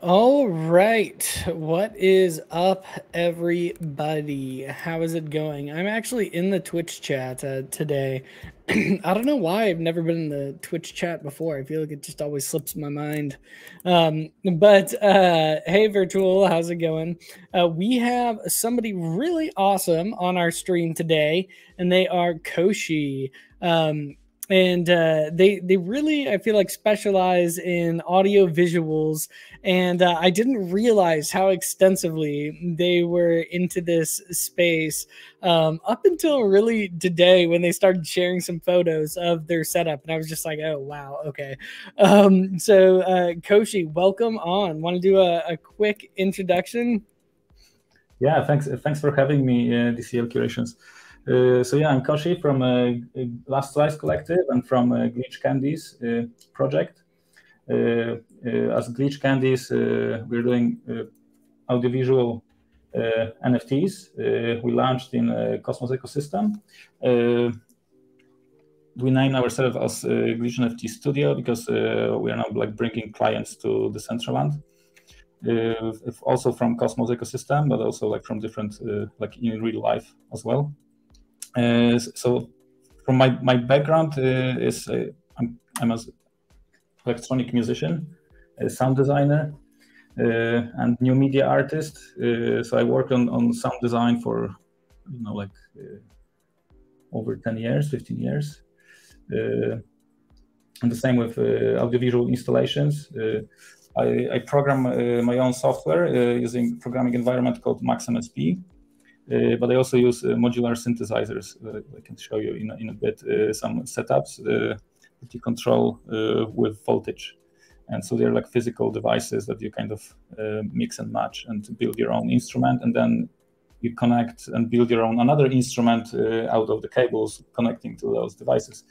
All right. What is up, everybody? How is it going? I'm actually in the Twitch chat uh, today. I don't know why I've never been in the Twitch chat before. I feel like it just always slips my mind. Um, but uh, hey, Virtual, how's it going? Uh, we have somebody really awesome on our stream today, and they are Koshi. Um, and uh, they they really I feel like specialize in audio visuals, and uh, I didn't realize how extensively they were into this space um, up until really today when they started sharing some photos of their setup, and I was just like, oh wow, okay. Um, so uh, Koshi, welcome on. Want to do a, a quick introduction? Yeah, thanks. Thanks for having me, uh, DCL Curations. Uh, so yeah, I'm Koshi from uh, Last Slice Collective and from uh, Glitch Candies uh, project. Uh, as Glitch Candies, we're doing audiovisual NFTs. we launched in Cosmos ecosystem. we named ourselves as Glitch NFT Studio because we are now like bringing clients to Decentraland. Uh, also from Cosmos ecosystem, but also like from different, like in real life as well. Uh, so from my, my background uh, is uh, I'm, I'm an electronic musician, a sound designer, and new media artist. so I worked on, on sound design for, you know, like over 10 years, 15 years. and the same with audiovisual installations. I, I, program uh, my own software uh, using programming environment called MaxMSP. Uh, but I also use uh, modular synthesizers. Uh, I can show you in a, in a bit some setups that you control with voltage. And so they're like physical devices that you kind of mix and match and build your own instrument. And then you connect and build your own another instrument out of the cables connecting to those devices.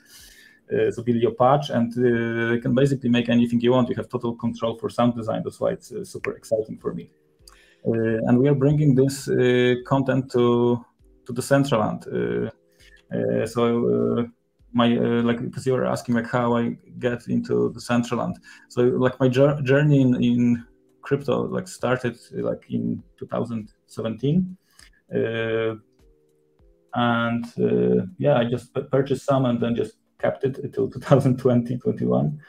Uh, so build your patch and uh, you can basically make anything you want. You have total control for sound design. That's why it's uh, super exciting for me. Uh, and we are bringing this uh, content to to Decentraland. Uh, so my uh, like because you were asking like how I get into Decentraland. So like my journey in, in crypto like started like in 2017, uh, and uh, yeah, I just purchased some and then just kept it until 2020, 21.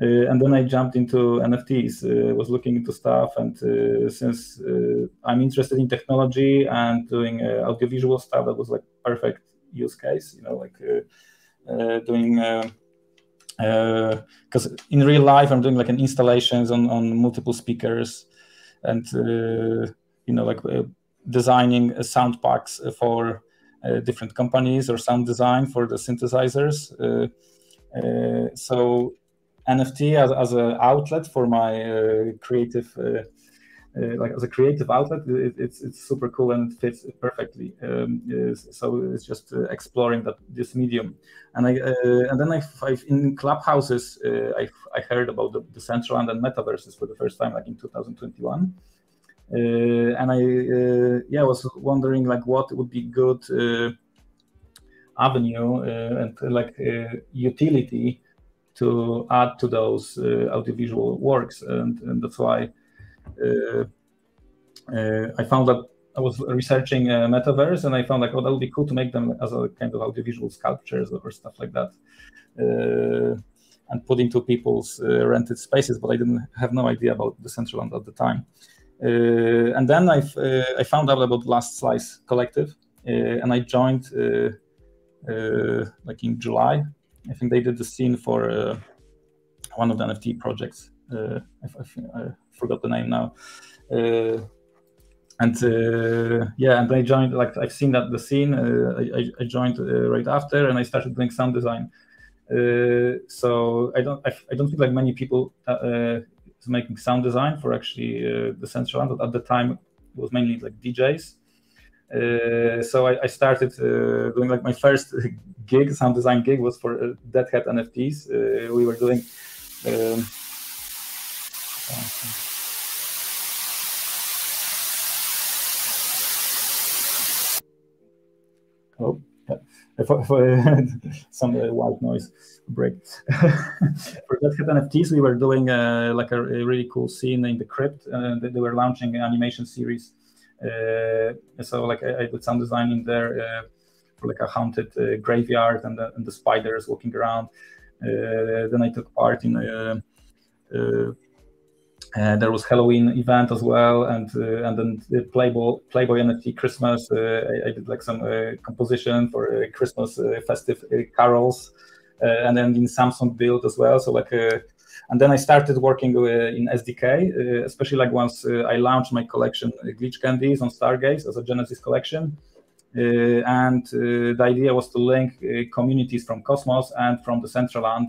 Uh, and then I jumped into NFTs, uh, was looking into stuff. And uh, since I'm interested in technology and doing audiovisual stuff, that was like perfect use case, you know, like doing because uh, in real life I'm doing like an installations on, on multiple speakers and uh, you know like uh, designing sound packs for different companies or sound design for the synthesizers so NFT as, as an outlet for my uh, creative, uh, uh, like as a creative outlet, it, it's it's super cool and it fits perfectly. Um, so it's just exploring that this medium, and I and then I, I in clubhouses I I heard about the, Decentraland metaverses for the first time, like in 2021. Uh, and I uh, yeah was wondering like what would be good uh, avenue and like utility to add to those uh, audiovisual works, and, and that's why uh, uh, I found that I was researching metaverse, and I found like, oh, that would be cool to make them as a kind of audiovisual sculptures or stuff like that and put into people's uh, rented spaces, but I didn't have no idea about the Decentraland at the time. Uh, and then I uh, I found out about Last Slice Collective, and I joined like in July I think they did the scene for uh, one of the NFT projects. Uh, I, I, forgot the name now. Uh, and uh, yeah, and I joined. Like I've seen that the scene. Uh, I, I, joined uh, right after, and I started doing sound design. so I don't. I, I, don't think like many people making sound design for actually the central. But At the time, it was mainly like DJs. Uh, so I, I started uh, doing like my first gig, sound design gig, was for uh, Deadhead NFTs. Uh, we were doing. Um, oh, for, for some uh, white noise break. for Dead NFTs, we were doing uh, like a, a, really cool scene in the crypt, and they were launching an animation series. Uh, so like I, I, did some design in there uh, for like a haunted uh, graveyard and the, and the, spiders walking around. then I took part in uh, there was Halloween event as well, and uh, and then the Playboy Playboy NFT Christmas. Uh, I, I, did like some composition for Christmas festive carols, and then in Samsung build as well. So like and then I started working uh, in SDK, uh, especially like once uh, I launched my collection Glitch Candies on Stargaze as a Genesis collection. and the idea was to link communities from Cosmos and from the Decentraland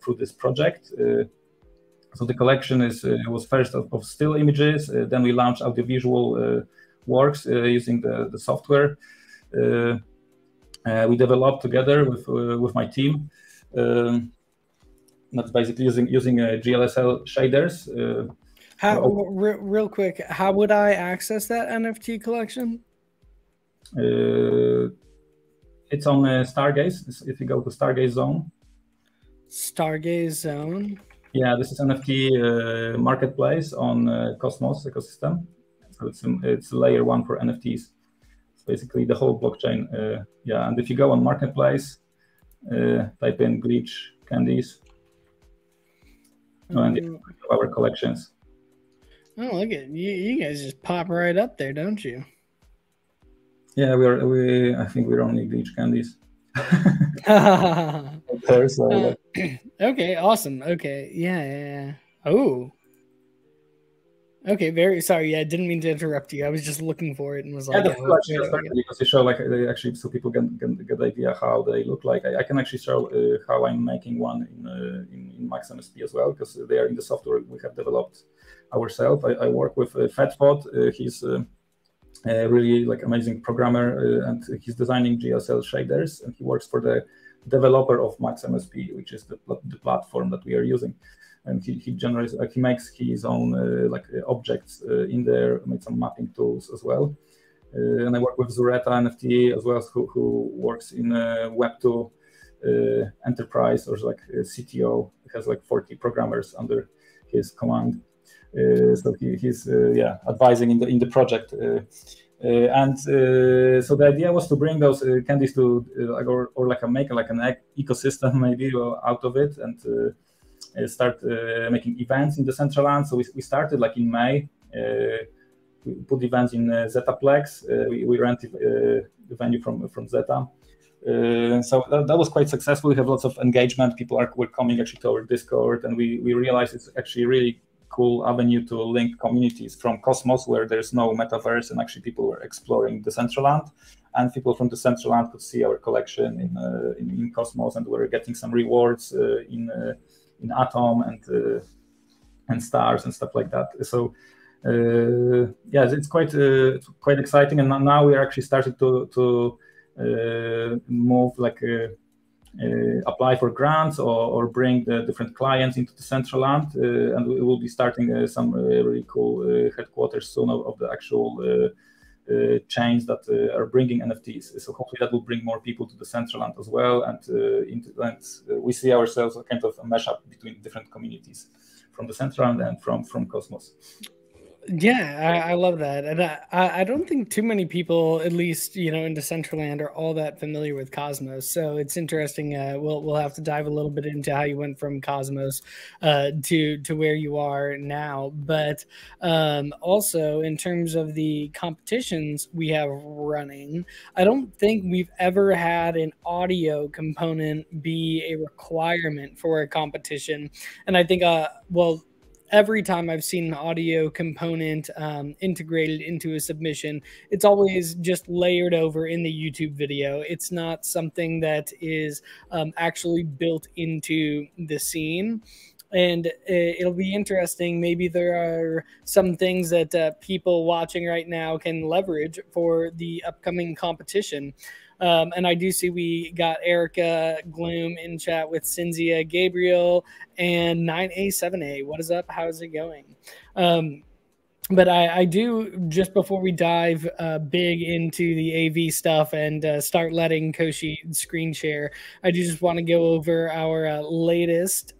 through this project. So the collection is uh, was first of, of still images. Uh, then we launched audiovisual uh, works using the, the software. we developed together with with my team. Um, that's basically using using GLSL shaders. How re- real quick? How would I access that NFT collection? Uh, it's on uh, Stargaze. If you go to Stargaze Zone. Stargaze Zone. Yeah, this is NFT uh, marketplace on uh, Cosmos ecosystem. So it's it's layer one for NFTs. It's basically the whole blockchain. Uh, yeah, and if you go on marketplace, uh, type in glitch candies, mm-hmm. and our collections. Oh, look at you! You guys just pop right up there, don't you? Yeah, we're we. I think we're only glitch candies. so, uh, okay, awesome. Okay, yeah, yeah, yeah. Oh, okay. Very sorry. Yeah, I didn't mean to interrupt you. I was just looking for it and was like, yeah, yeah, okay, because you show like they actually so people can, can get the idea how they look like. I, I can actually show uh, how I'm making one in uh, in, in Max MSP as well because they are in the software we have developed ourselves. I, I work with uh. Uh, he's uh, really like amazing programmer, uh, and he's designing GLSL shaders, and he works for the developer of Max MSP, which is the, the platform that we are using. And he, he generates, uh, he makes his own uh, like objects in there, made some mapping tools as well. and I work with Zureta NFT as well, who, who works in a Web2 enterprise or like CTO. Has like 40 programmers under his command. Uh, so he, he's uh, yeah advising in the in the project. Uh, and so the idea was to bring those candies to or, or like a make like an ecosystem maybe out of it and start making events in Decentraland. So we, we started like in May we put events in uh, Zetaplex. Uh, we, we rented uh, the venue from from Zeta. Uh, so that, that, was quite successful. We have lots of engagement. People are were coming actually to our Discord, and we we realized it's actually really cool avenue to link communities from Cosmos, where there's no metaverse, and actually people were exploring Decentraland, and people from Decentraland could see our collection in uh, in, in, Cosmos, and we're getting some rewards uh, in uh, in Atom and uh, and stars and stuff like that. So. Uh, yeah, it's quite uh, quite exciting, and now we are actually starting to to move like uh, apply for grants or, or bring the different clients into Decentraland. Uh, and we will be starting uh, some really cool headquarters soon of, of the actual uh, chains that uh, are bringing NFTs. So hopefully that will bring more people to Decentraland as well, and, uh, into, and we see ourselves a kind of a mashup between different communities from Decentraland and from from Cosmos. Yeah, I, I, love that, and I, I don't think too many people, at least you know, in Decentraland, are all that familiar with Cosmos. So it's interesting. Uh, we'll we'll have to dive a little bit into how you went from Cosmos uh, to to where you are now. But um, also in terms of the competitions we have running, I don't think we've ever had an audio component be a requirement for a competition, and I think uh well every time I've seen an audio component um, integrated into a submission, it's always just layered over in the YouTube video. It's not something that is um, actually built into the scene. And it'll be interesting. Maybe there are some things that uh, people watching right now can leverage for the upcoming competition. Um, and I do see we got Erica Gloom in chat with Cinzia Gabriel and 9A7A. What is up? How's it going? Um, but I, I, do just before we dive uh, big into the AV stuff and uh, start letting Koshi screen share, I do just want to go over our uh, latest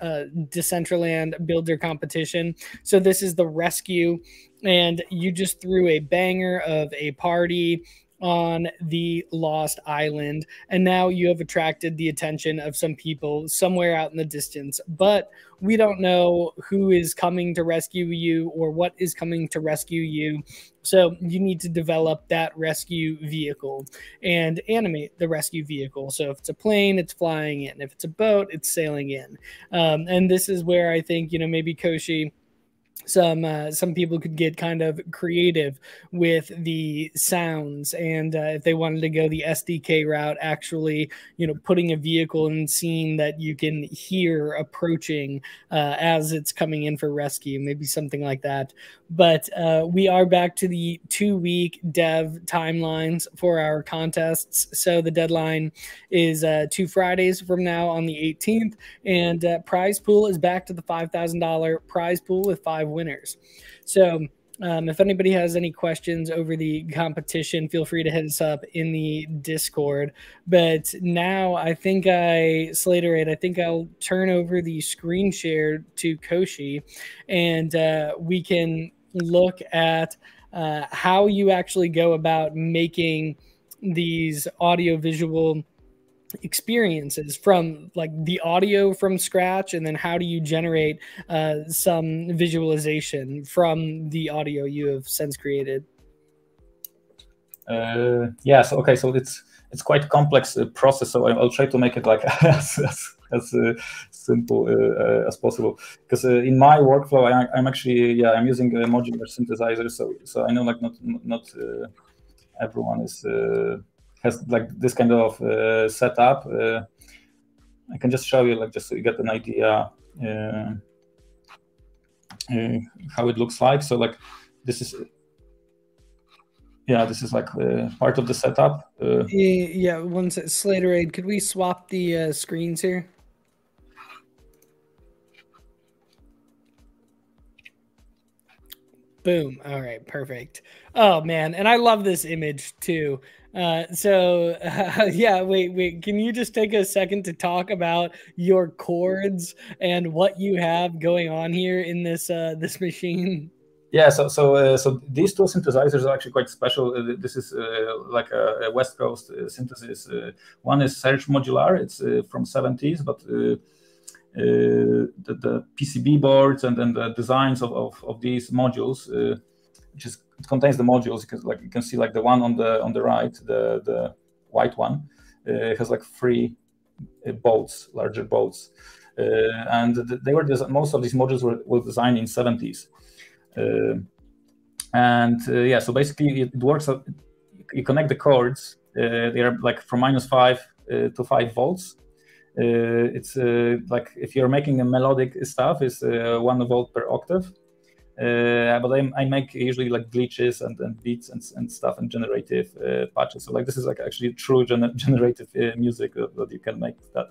uh, Decentraland builder competition. So this is the rescue, and you just threw a banger of a party on the Lost Island. And now you have attracted the attention of some people somewhere out in the distance. But we don't know who is coming to rescue you or what is coming to rescue you. So you need to develop that rescue vehicle and animate the rescue vehicle. So if it's a plane, it's flying in. If it's a boat, it's sailing in. Um, and this is where I think, you know, maybe Koshi some uh, some people could get kind of creative with the sounds and uh, if they wanted to go the sdk route actually you know putting a vehicle and seeing that you can hear approaching uh, as it's coming in for rescue maybe something like that but uh, we are back to the two week dev timelines for our contests. So the deadline is uh, two Fridays from now on the 18th, and uh, prize pool is back to the $5,000 prize pool with five winners. So um, if anybody has any questions over the competition, feel free to hit us up in the Discord. But now I think I, Slaterade, I think I'll turn over the screen share to Koshi and uh, we can look at uh, how you actually go about making these audio visual experiences from like the audio from scratch and then how do you generate uh, some visualization from the audio you have since created uh, yes okay so it's it's quite complex uh, process so i'll try to make it like as, as as uh, simple uh, uh, as possible. Because in my workflow, I, am actually yeah I'm using a modular synthesizer, so so I know like not not everyone is has like this kind of setup. I can just show you like just so you get an idea uh, how it looks like. So like this is yeah, this is like uh, part of the setup. Uh, yeah, one Slaterade. Could we swap the uh, screens here? Boom. All right. Perfect. Oh man, and I love this image too. Uh, so uh, yeah, wait, wait. Can you just take a second to talk about your cords and what you have going on here in this uh, this machine? Yeah, so so uh, so these two synthesizers are actually quite special. Uh, this is like a, a, West Coast synthesis. One is Serge Modular. It's from 70s, but the, the, PCB boards and then the designs of, of, of these modules, which it contains the modules because like you can see like the one on the on the right, the the white one, uh, has like three bolts, larger bolts, and they were most of these modules were, were designed in 70s. and yeah, so basically it, it works. You connect the cords. they are like from minus five to five volts uh, it's uh, like if you're making a melodic stuff, it's uh, one volt per octave. Uh, but I, I, make usually like glitches and, and beats and, and stuff and generative uh, patches. So like this is like actually true gener- generative uh, music that you can make that.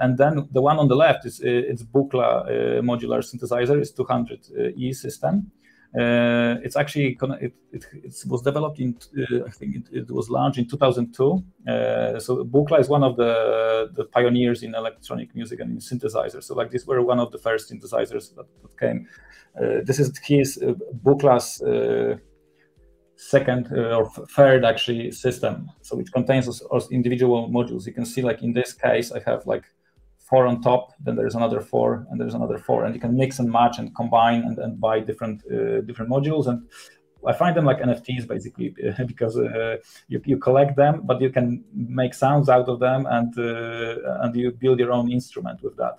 and then the one on the left is it's Buchla modular synthesizer. It's 200 E system. Uh, it's actually it, it, it, was developed in uh, I think it, it, was launched in 2002. Uh, so Buchla is one of the the pioneers in electronic music and in synthesizers. So like these were one of the first synthesizers that, that came. Uh, this is his uh, Buchla's uh, second or third actually system. So it contains individual modules. You can see like in this case I have like four on top, then there's another four, and there's another four, and you can mix and match and combine and, and buy different uh, different modules. And I find them like NFTs basically because uh, you, you collect them, but you can make sounds out of them, and uh, and you build your own instrument with that.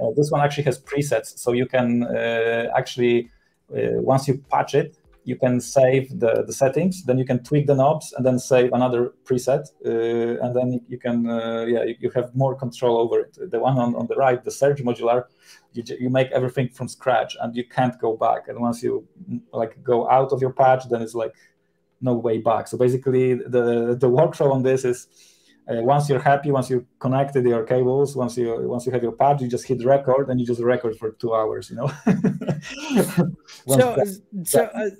Uh, this one actually has presets, so you can uh, actually uh, once you patch it, you can save the, the settings, then you can tweak the knobs and then save another preset. Uh, and then you can, uh, yeah, you, you, have more control over it. The one on, on the right, the Serge modular, you, you make everything from scratch and you can't go back. And once you like go out of your patch, then it's like no way back. So basically the, the workflow on this is uh, once you're happy, once you connected your cables, once you once you have your pad, you just hit record and you just record for two hours. You know. so that, so uh,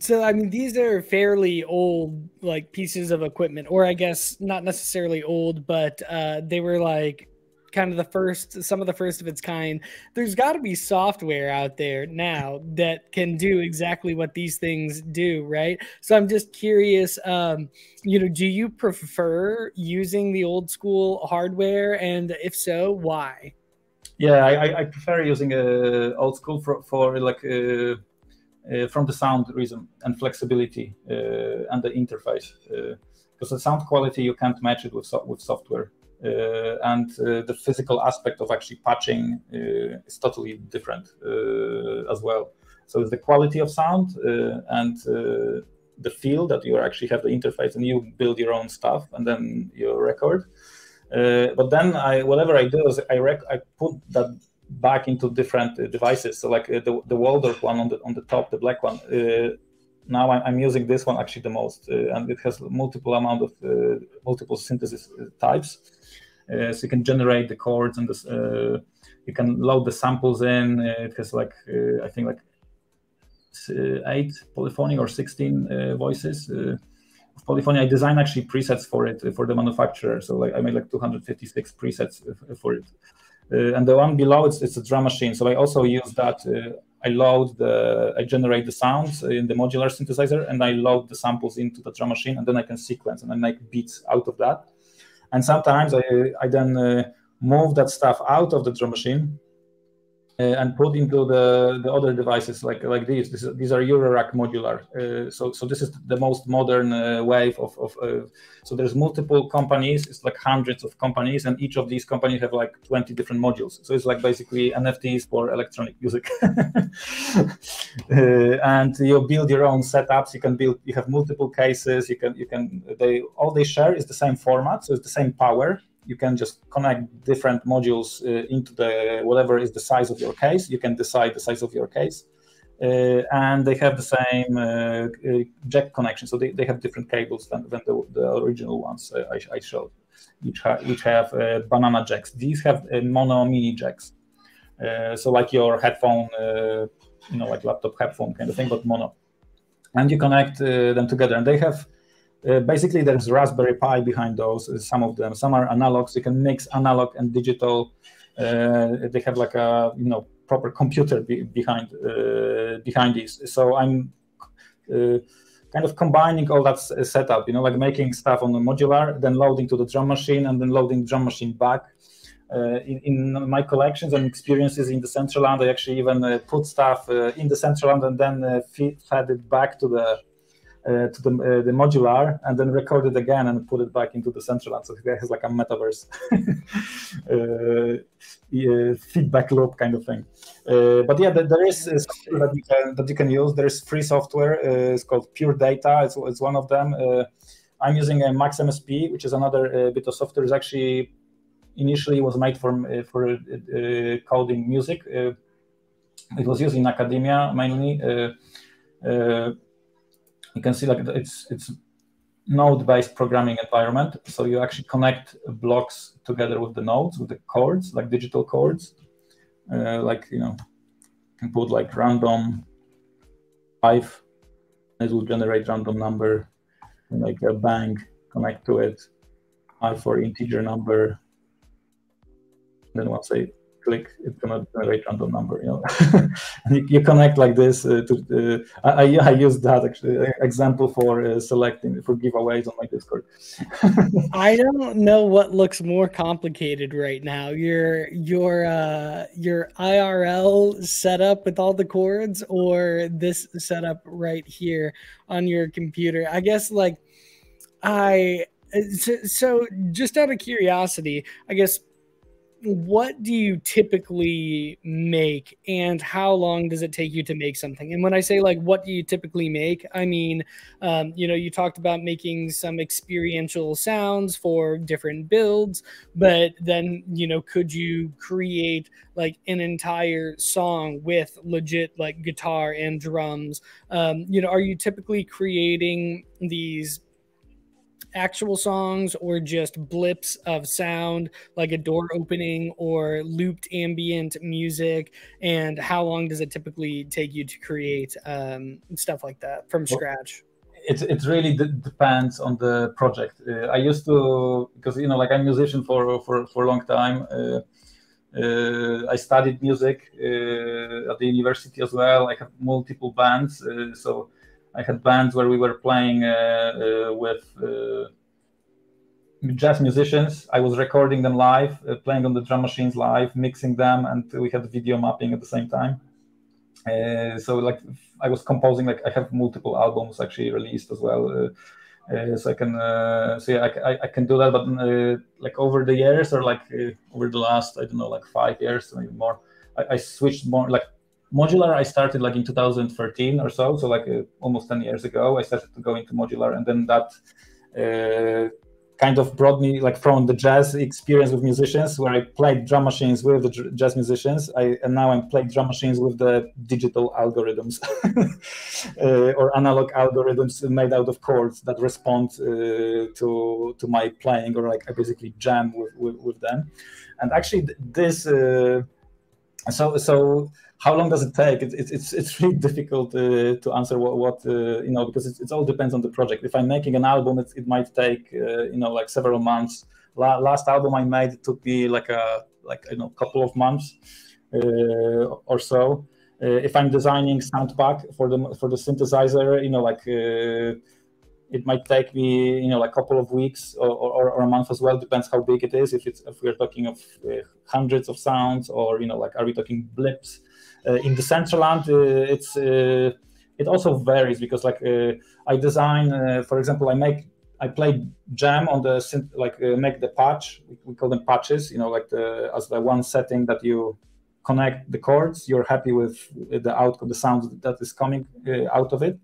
so I mean these are fairly old like pieces of equipment, or I guess not necessarily old, but uh, they were like kind of the first, some of the first of its kind. There's got to be software out there now that can do exactly what these things do, right? So I'm just curious, um, you know, do you prefer using the old school hardware, and if so, why? Yeah, I, I prefer using uh, old school for, for like uh, uh, from the sound reason and flexibility uh, and the interface because uh, the sound quality you can't match it with so, with software. Uh, and uh, the physical aspect of actually patching uh, is totally different as well. So it's the quality of sound and the feel that you actually have the interface and you build your own stuff and then you record. Uh, but then I, whatever I do is I, I put that back into different uh, devices. So like uh, the the Waldorf one on the on the top, the black one. now I'm, I'm, using this one actually the most, and it has multiple amount of multiple synthesis types. Uh, so you can generate the chords and this, uh, you can load the samples in. Uh, it has like I think like eight polyphony or 16 voices polyphony. I designed actually presets for it for the manufacturer. So like I made like 256 presets for it. Uh, and the one below it's, it's a drum machine. So I also use that. Uh, I load the, I generate the sounds in the modular synthesizer, and I load the samples into the drum machine, and then I can sequence and I make beats out of that. And sometimes I, I then uh, move that stuff out of the drum machine and put into the, the other devices like like these. This, these are Eurorack modular. Uh, so so this is the most modern uh, wave of, of uh, so there's multiple companies. It's like hundreds of companies, and each of these companies have like 20 different modules. So it's like basically NFTs for electronic music. Uh, and you build your own setups. You can build. You have multiple cases. You can you can they all they share is the same format. So it's the same power you can just connect different modules uh, into the whatever is the size of your case. You can decide the size of your case. Uh, and they have the same uh, uh jack connection. So they, they have different cables than, than the, the original ones I, I showed, which, ha- which have uh, banana jacks. These have uh, mono mini jacks. so like your headphone, you know, like laptop headphone kind of thing, but mono. And you connect them together. And they have uh, basically, there's Raspberry Pi behind those. Uh, some of them, some are analogs. You can mix analog and digital. Uh, they have like a you know proper computer be, behind uh, behind these. So I'm uh, kind of combining all that setup. You know, like making stuff on the modular, then loading to the drum machine, and then loading drum machine back. In, in, my collections and experiences in Decentraland. I actually even put stuff in Decentraland and then feed, fed it back to the uh, to the, uh, the modular and then record it again and put it back into the central Decentraland. So it has like a metaverse uh, feedback loop kind of thing. Uh, but yeah, there is software that you can that you can use. There is free software. Uh, it's called Pure Data. It's, it's one of them. Uh, I'm using a Max MSP, which is another bit of software. It's actually initially was made for for coding music. it was used in academia mainly you can see like it's it's node-based programming environment. So you actually connect blocks together with the nodes, with the cords, like digital cords. Uh, like you know, you can put like random five, it will generate random number, like a bang, connect to it, five for integer number. Then once I click, it's gonna generate random number. You know, you, you, connect like this. Uh, to uh, I, I use that actually uh, example for uh, selecting for giveaways on my Discord. I don't know what looks more complicated right now. Your your uh, your IRL setup with all the cords, or this setup right here on your computer. I guess like I so, so just out of curiosity, I guess what do you typically make and how long does it take you to make something? And when i say like what do you typically make i mean um, you know you talked about making some experiential sounds for different builds but then you know could you create like an entire song with legit like guitar and drums? Um, you know are you typically creating these actual songs or just blips of sound like a door opening or looped ambient music? And how long does it typically take you to create um, stuff like that from scratch? it, it really d- depends on the project. Uh, i used to because you know like i'm a musician for for, for a long time uh, uh, I studied music uh, at the university as well. I have multiple bands, uh, so I had bands where we were playing with jazz musicians. I was recording them live, uh, playing on the drum machines live, mixing them, and we had video mapping at the same time. Uh, so like I was composing, like I have multiple albums actually released as well. Uh, uh so I can, uh, so yeah, I, I, I, can do that. But uh, like over the years, or like over the last, I don't know, like five years, maybe more, I, I switched more. Like modular, I started like in 2013 or so, so like almost 10 years ago. I started to go into modular, and then that kind of brought me like from the jazz experience with musicians where I played drum machines with the jazz musicians I, and now I'm playing drum machines with the digital algorithms uh, or analog algorithms made out of cords that respond uh, to to my playing or like I basically jam with, with, with them and actually this uh, so so how long does it take? It, it, it's it's really difficult uh, to answer what, what uh, you know because it, it all depends on the project. If I'm making an album, it, it might take uh, you know like several months. La- last album I made it took me like a like you know couple of months uh, or so. Uh, if I'm designing sound pack for the for the synthesizer, you know like uh, it might take me you know like a couple of weeks or, or, or, a month as well depends how big it is if it's if we're talking of hundreds of sounds or you know like are we talking blips uh, in Decentraland, uh, it's uh, it also varies because like I design, for example, I make I play jam on the like make the patch. We call them patches. You know, like the as the one setting that you connect the cords. You're happy with the outcome, the sound that is coming out of it.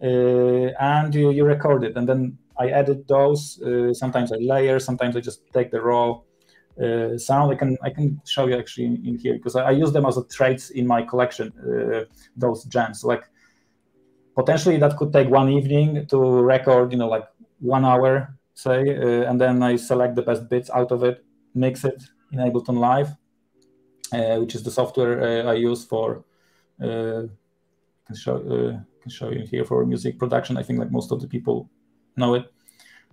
Uh, and you, you, record it and then i edit those uh, sometimes i layer sometimes i just take the raw uh, sound. I can I can show you actually in, in here because I, I, use them as a traits in my collection. Uh, those gems, like potentially that could take one evening to record. You know, like one hour say, uh, and then I select the best bits out of it, mix it in Ableton Live, uh, which is the software uh, I use for. Uh, can show can show you here for music production. I think like most of the people know it.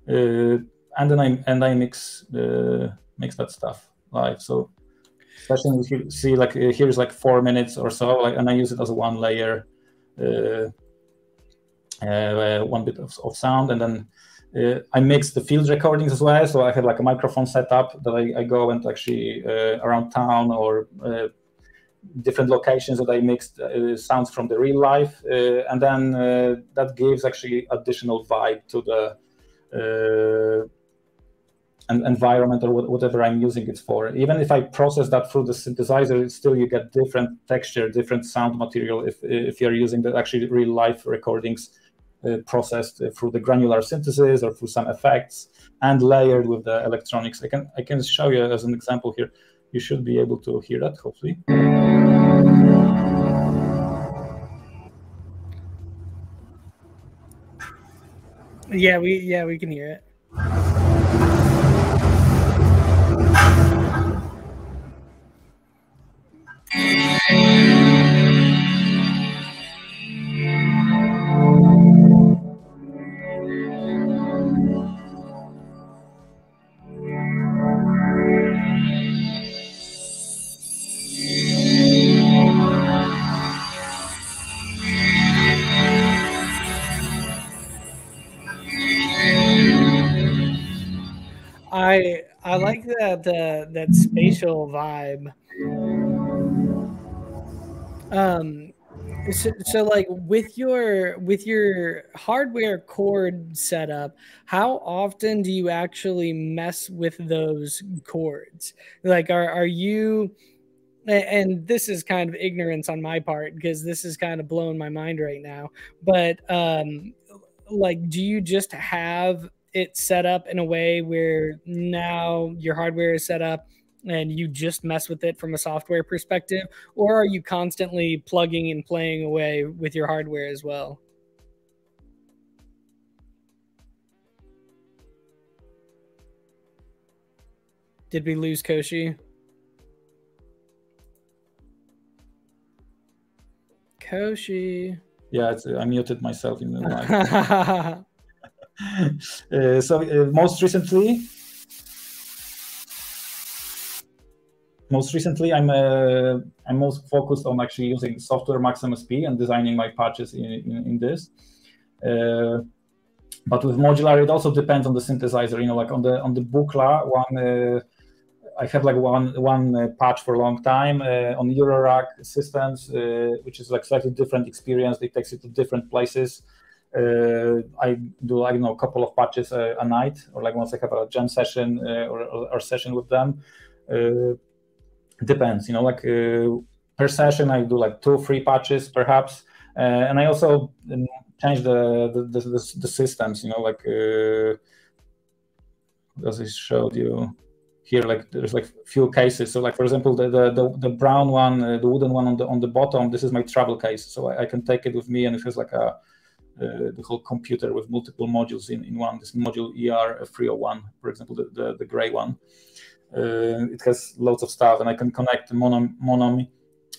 and then I and I mix makes that stuff live. So especially if you see like uh, here's like four minutes or so, like, and I use it as one layer, uh, uh, one bit of, of sound, and then uh, I mix the field recordings as well. So I have like a microphone setup that I, I go and actually uh, around town or uh, different locations that I mixed sounds from the real life, and then that gives actually additional vibe to the environment or whatever I'm using it for. Even if I process that through the synthesizer, still you get different texture, different sound material if, if you're using the actually real life recordings uh, processed through the granular synthesis or through some effects and layered with the electronics. I can I can show you as an example here. You should be able to hear that, hopefully. Yeah, we yeah we can hear it. That uh, that spatial vibe. Um, so, so like with your with your hardware cord setup, how often do you actually mess with those cords? Like, are are you? And this is kind of ignorance on my part because this is kind of blowing my mind right now. But um, like, do you just have it set up in a way where now your hardware is set up and you just mess with it from a software perspective or are you constantly plugging and playing away with your hardware as well? Did we lose koshi? Koshi. Yeah i muted myself in the mic. uh, so uh, most recently, most recently, I'm uh, I'm most focused on actually using software MaxMSP and designing my patches in in, in this. Uh, but with modular, it also depends on the synthesizer. You know, like on the on the Buchla one, uh, I have like one one uh, patch for a long time uh, on Eurorack systems, uh, which is like slightly different experience. It takes you to different places. Uh, I do like you know a couple of patches a, a night, or like once I have a jam session or, or, or, session with them. Depends you know like uh, per session i do like two three patches perhaps. Uh, and i also um, change the the, the, the systems you know like uh, as i showed you? Here like there's like few cases. So like for example the the, the, the brown one uh, the wooden one on the on the bottom this is my travel case. So i, I can take it with me and it has like a uh, the whole computer with multiple modules in, in one. This module er 301 for example the, the, the gray one. Uh, it has lots of stuff, and I can connect Monome, Monome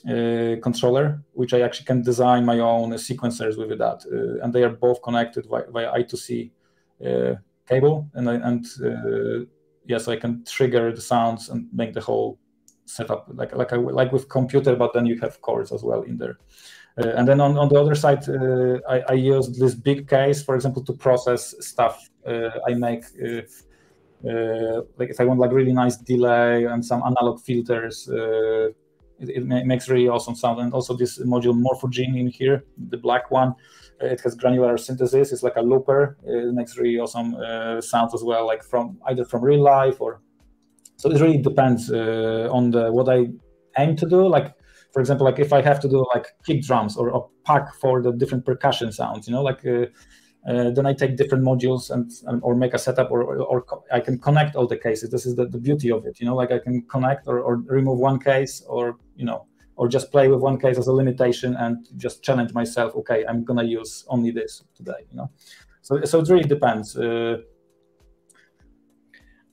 uh, controller, which I actually can design my own sequencers with that, uh, and they are both connected via, via I2C cable, and and yes, I can trigger the sounds and make the whole setup like like like with computer, but then you have cords as well in there. Uh, and then on, on the other side, uh, I, I use this big case, for example, to process stuff uh, I make like if I want like really nice delay and some analog filters, it, it, makes really awesome sound. And also this module Morphogene in here, the black one, it has granular synthesis. It's like a looper. It makes really awesome uh, sounds as well, like from either from real life or. So it really depends uh, on the what I aim to do. Like for example, like if I have to do like kick drums or a pack for the different percussion sounds, you know, like uh, uh, then I take different modules and, and, or make a setup or, or, or I can connect all the cases. This is the, the beauty of it, you know, like I can connect or, or remove one case or, you know, or just play with one case as a limitation and just challenge myself. Okay, I'm gonna use only this today, you know. So so it really depends. Uh,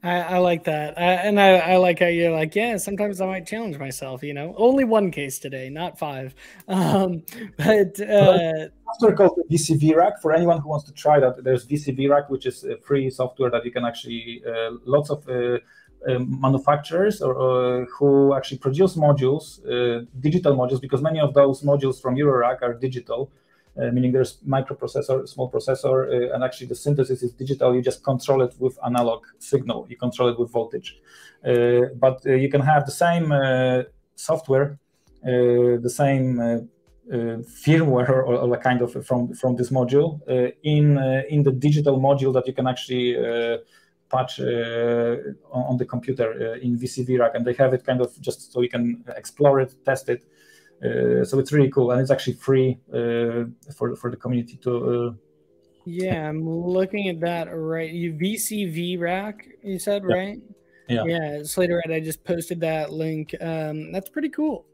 I, I like that, I, and I, I like how you're like, yeah. Sometimes I might challenge myself. You know, only one case today, not five. Um, but uh, software called VCVRack. For anyone who wants to try that, there's VCV Rack, which is a free software that you can actually uh, lots of uh, um, manufacturers or, uh, who actually produce modules, uh, digital modules, because many of those modules from Eurorack are digital uh, meaning there's microprocessor, small processor, uh, and actually the synthesis is digital. You just control it with analog signal. You control it with voltage. Uh, but you can have the same software, the same uh, firmware or, or, kind of from from this module uh, in uh, in the digital module that you can actually patch on, the computer in VCV rack, and they have it kind of just so you can explore it, test it, uh, so it's really cool, and it's actually free uh, for for the community to. Uh, yeah, I'm looking at that right. You VCVRack, you said yeah. right? Yeah. Yeah, Slaterade. I just posted that link. Um, that's pretty cool.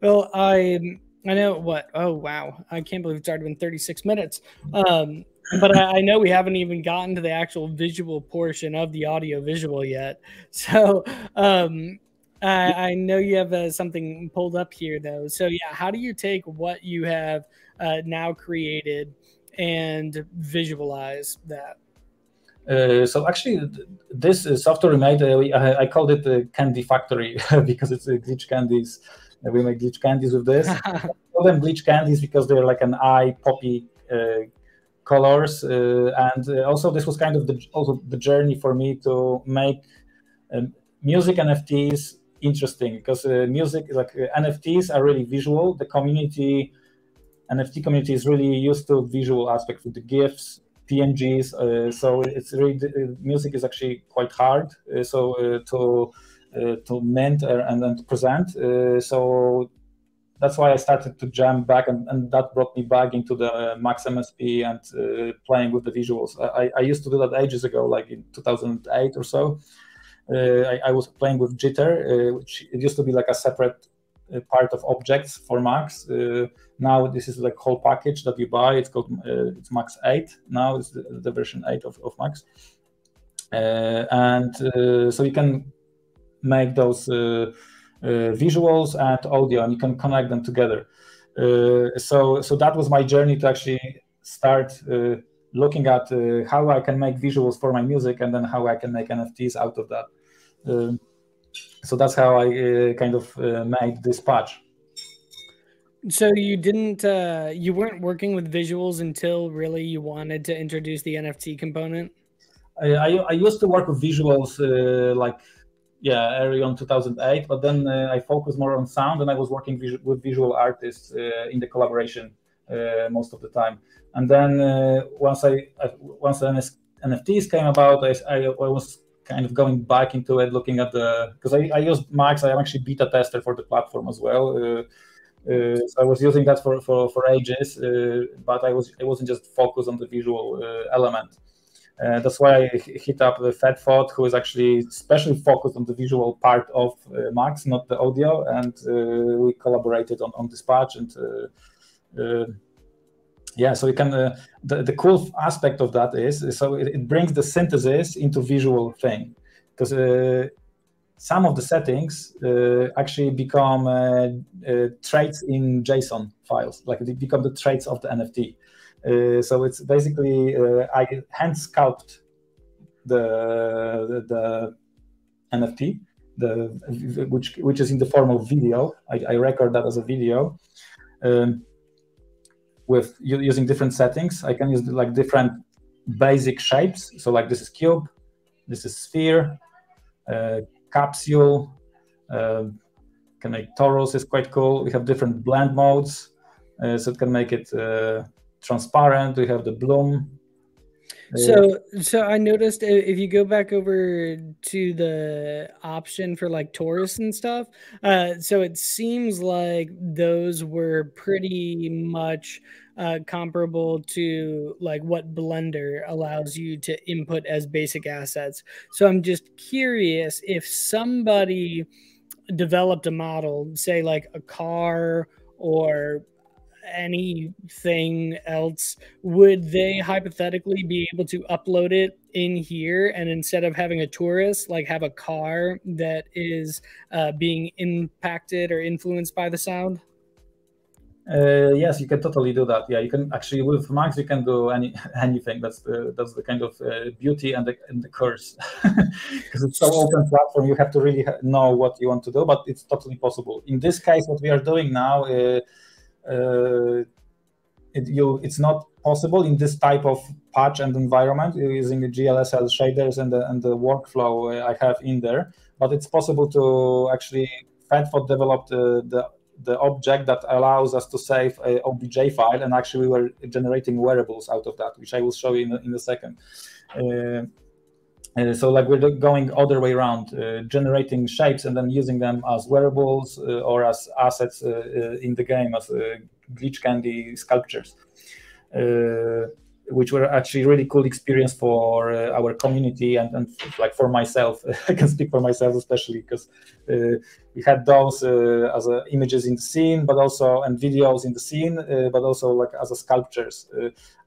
Well, I I know what. Oh wow, I can't believe it's already been 36 minutes. Um, but I, I, know we haven't even gotten to the actual visual portion of the audio visual yet. So um, uh, I know you have uh, something pulled up here, though. So, yeah, how do you take what you have uh, now created and visualize that? Uh, so actually, this software we made, uh, we, I, I, called it the Candy Factory because it's glitch candies. we make glitch candies with this. I call them glitch candies because they're like an eye poppy colors, and also this was kind of the also the journey for me to make um, music NFTs interesting because uh, music, like uh, NFTs, are really visual. The community, NFT community, is really used to visual aspects with the GIFs, PNGs. Uh, so it's really uh, music is actually quite hard. Uh, so uh, to to mint and then to present. so that's why I started to jump back, and, and that brought me back into the Max MSP and playing with the visuals. I, I, used to do that ages ago, like in 2008 or so. Uh, I, I, was playing with Jitter, uh, which it used to be like a separate uh, part of objects for Max. now this is like whole package that you buy. It's called it's Max 8. Now it's the, the version 8 of, of Max. and so you can make those visuals and audio, and you can connect them together. so so that was my journey to actually start looking at uh, how I can make visuals for my music and then how I can make NFTs out of that. Uh, so that's how I uh, kind of uh, made this patch. So you didn't, uh, you weren't working with visuals until really you wanted to introduce the NFT component. I, I, I used to work with visuals uh, like yeah early on 2008, but then I focused more on sound and I was working with visual artists in the collaboration most of the time. And then uh, once I once the NFTs came about, I, I, I, was kind of going back into it, looking at the because I, I used Max. I am actually beta tester for the platform as well. Uh, uh, so I was using that for for, for ages, uh, but I was I wasn't just focused on the visual uh, element. Uh, that's why I hit up the FedFod, who is actually especially focused on the visual part of Max, not the audio, and we collaborated on on this patch and yeah so you can uh, the, the cool aspect of that is so it, it brings the synthesis into visual thing. Because uh, some of the settings uh, actually become uh, uh, traits in json files like they become the traits of the nft uh, so it's basically i hand sculpt the, the, the nft the which which is in the form of video. I, I record that as a video. Um, with using different settings. I can use like different basic shapes. So like this is cube, this is sphere, uh, capsule, uh, can make torus is quite cool. We have different blend modes, uh, so it can make it uh, transparent. We have the bloom, so, so I noticed if you go back over to the option for like Torus and stuff, uh, so it seems like those were pretty much uh, comparable to like what Blender allows you to input as basic assets. So I'm just curious if somebody developed a model, say like a car or anything else, would they hypothetically be able to upload it in here and instead of having a torus, like have a car that is uh, being impacted or influenced by the sound? Uh, yes, you can totally do that. Yeah, you can actually with Max you can do any anything. That's the that's the kind of uh, beauty and the and the curse because it's so open platform. You have to really know what you want to do, but it's totally possible. In this case, what we are doing now uh, uh, it, you, it's not possible in this type of patch and environment using the GLSL shaders and the, and the workflow uh, I have in there. But it's possible to actually FedFod developed the, the object that allows us to save a OBJ file, and actually we were generating wearables out of that, which I will show you in, in a second. Uh, uh, so like we're going other way around, uh, generating shapes and then using them as wearables uh, or as assets uh, uh, in the game as glitch candy sculptures, which were actually really cool experience for uh, our community and, and like for myself. I can speak for myself especially because uh, we had those uh, as images in the scene, but also and videos in the scene, but also like as a sculptures.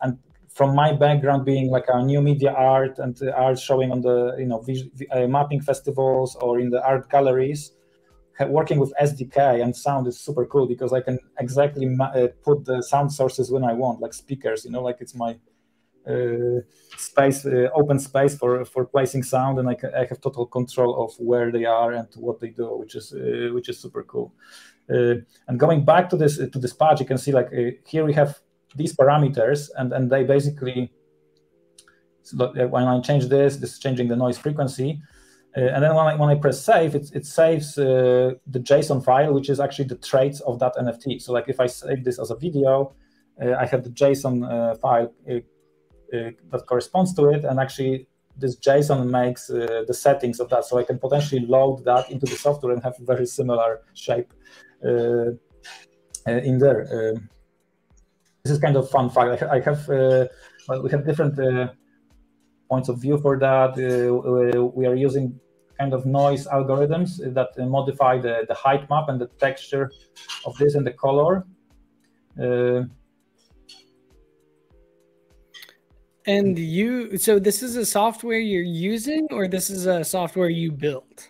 and from my background being like a new media art and art showing on the you know uh, mapping festivals or in the art galleries working with sdk and sound is super cool because i can exactly uh, put the sound sources when i want like speakers you know like it's my uh, space uh, open space for for placing sound and I, I, have total control of where they are and what they do which is uh, which is super cool uh, and going back to this to this patch you can see like here we have these parameters, and, and they basically, so when I change this, this is changing the noise frequency. Uh, and then when I, when I press save, it, it saves uh, the JSON file, which is actually the traits of that NFT. So like if I save this as a video, uh, I have the JSON uh, file uh, uh, that corresponds to it. And actually this JSON makes the settings of that. So I can potentially load that into the software and have a very similar shape in there. Um, this is kind of fun fact. I have uh, well, we have different uh, points of view for that. Uh, we are using kind of noise algorithms that modify the, the height map and the texture of this and the color. Uh, and you, so this is a software you're using, or this is a software you built?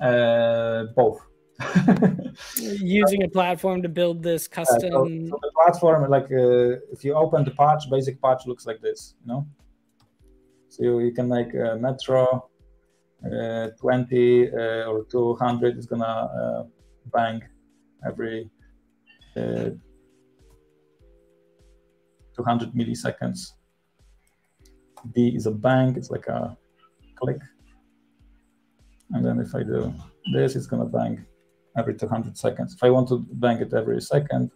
Uh, both. Using a platform to build this custom. Uh, so, so the platform, like uh, if you open the patch, basic patch looks like this, you know. So you, you can make a Metro uh, 20 uh, or 200 is gonna uh, bang every 200 milliseconds. B is a bang, it's like a click. And then if I do this, it's gonna bang every 200 seconds. If I want to bang it every second,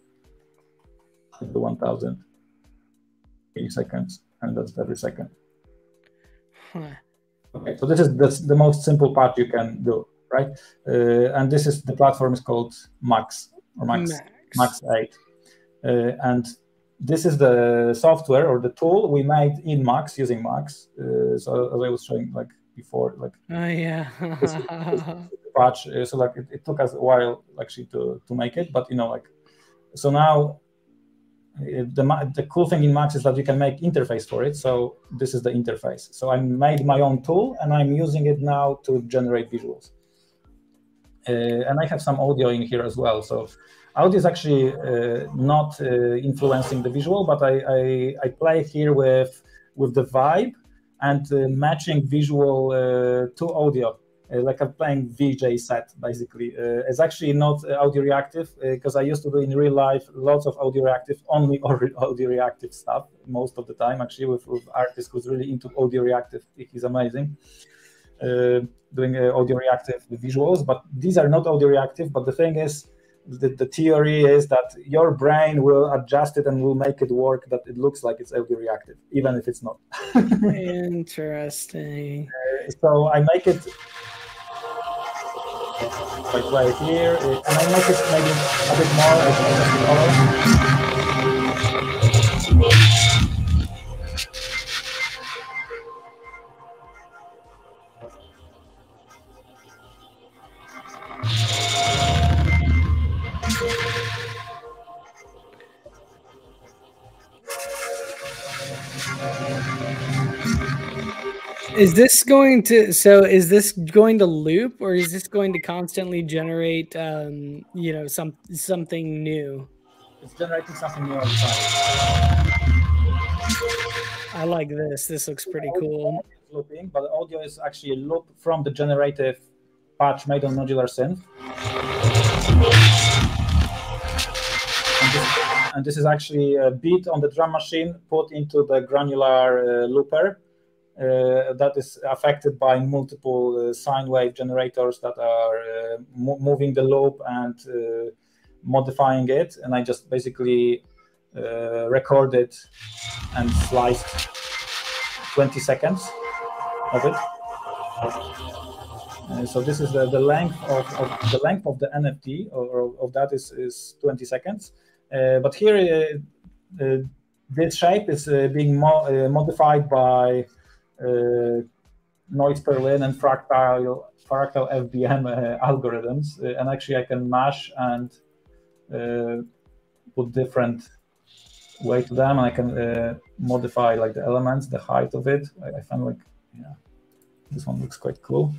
I do 1000 milliseconds, and that's every second. Huh. Okay, so this is that's the most simple part you can do, right? Uh, and this is the platform is called Max or Max Max, Max 8, uh, and this is the software or the tool we made in Max using Max. Uh, so as I was showing like before, like oh yeah, this, this patch. Uh, so like it, it took us a while actually to to make it, but you know like so now the, the cool thing in Max is that you can make interface for it. So this is the interface. So I made my own tool and I'm using it now to generate visuals. Uh, and I have some audio in here as well. So audio is actually uh, not uh, influencing the visual, but I, I, I, play here with, with the vibe and uh, matching visual uh, to audio. Uh, like I'm playing VJ set basically. Uh, it's actually not uh, audio reactive because I used to do in real life lots of audio reactive, only audio reactive stuff most of the time. Actually, with, with artist who's really into audio reactive, he's amazing. Uh, doing uh, audio reactive visuals, but these are not audio reactive. But the thing is, the, the theory is that your brain will adjust it and will make it work that it looks like it's audio reactive, even if it's not. Interesting. Uh, so I make it like right here, and I make it maybe a bit more, like, Is this going to so is this going to loop or is this going to constantly generate um, you know some something new? It's generating something new all the time. I like this. This looks pretty cool. Looping, but the audio is actually a loop from the generative patch made on modular synth. And this, and this is actually a beat on the drum machine put into the granular uh, looper that is affected by multiple uh, sine wave generators that are uh, mo moving the loop and modifying it. And I just basically recorded and sliced 20 seconds of it. Uh, so this is the, the length of, of, the length of the NFT or, of that is, is 20 seconds. Uh, but here uh, this shape is being mo modified by uh, Uh, noise per and fractal fractal FBM uh, algorithms, uh, and actually I can mash and uh, put different weight to them, and I can uh, modify like the elements, the height of it. I, I find like yeah, this one looks quite cool.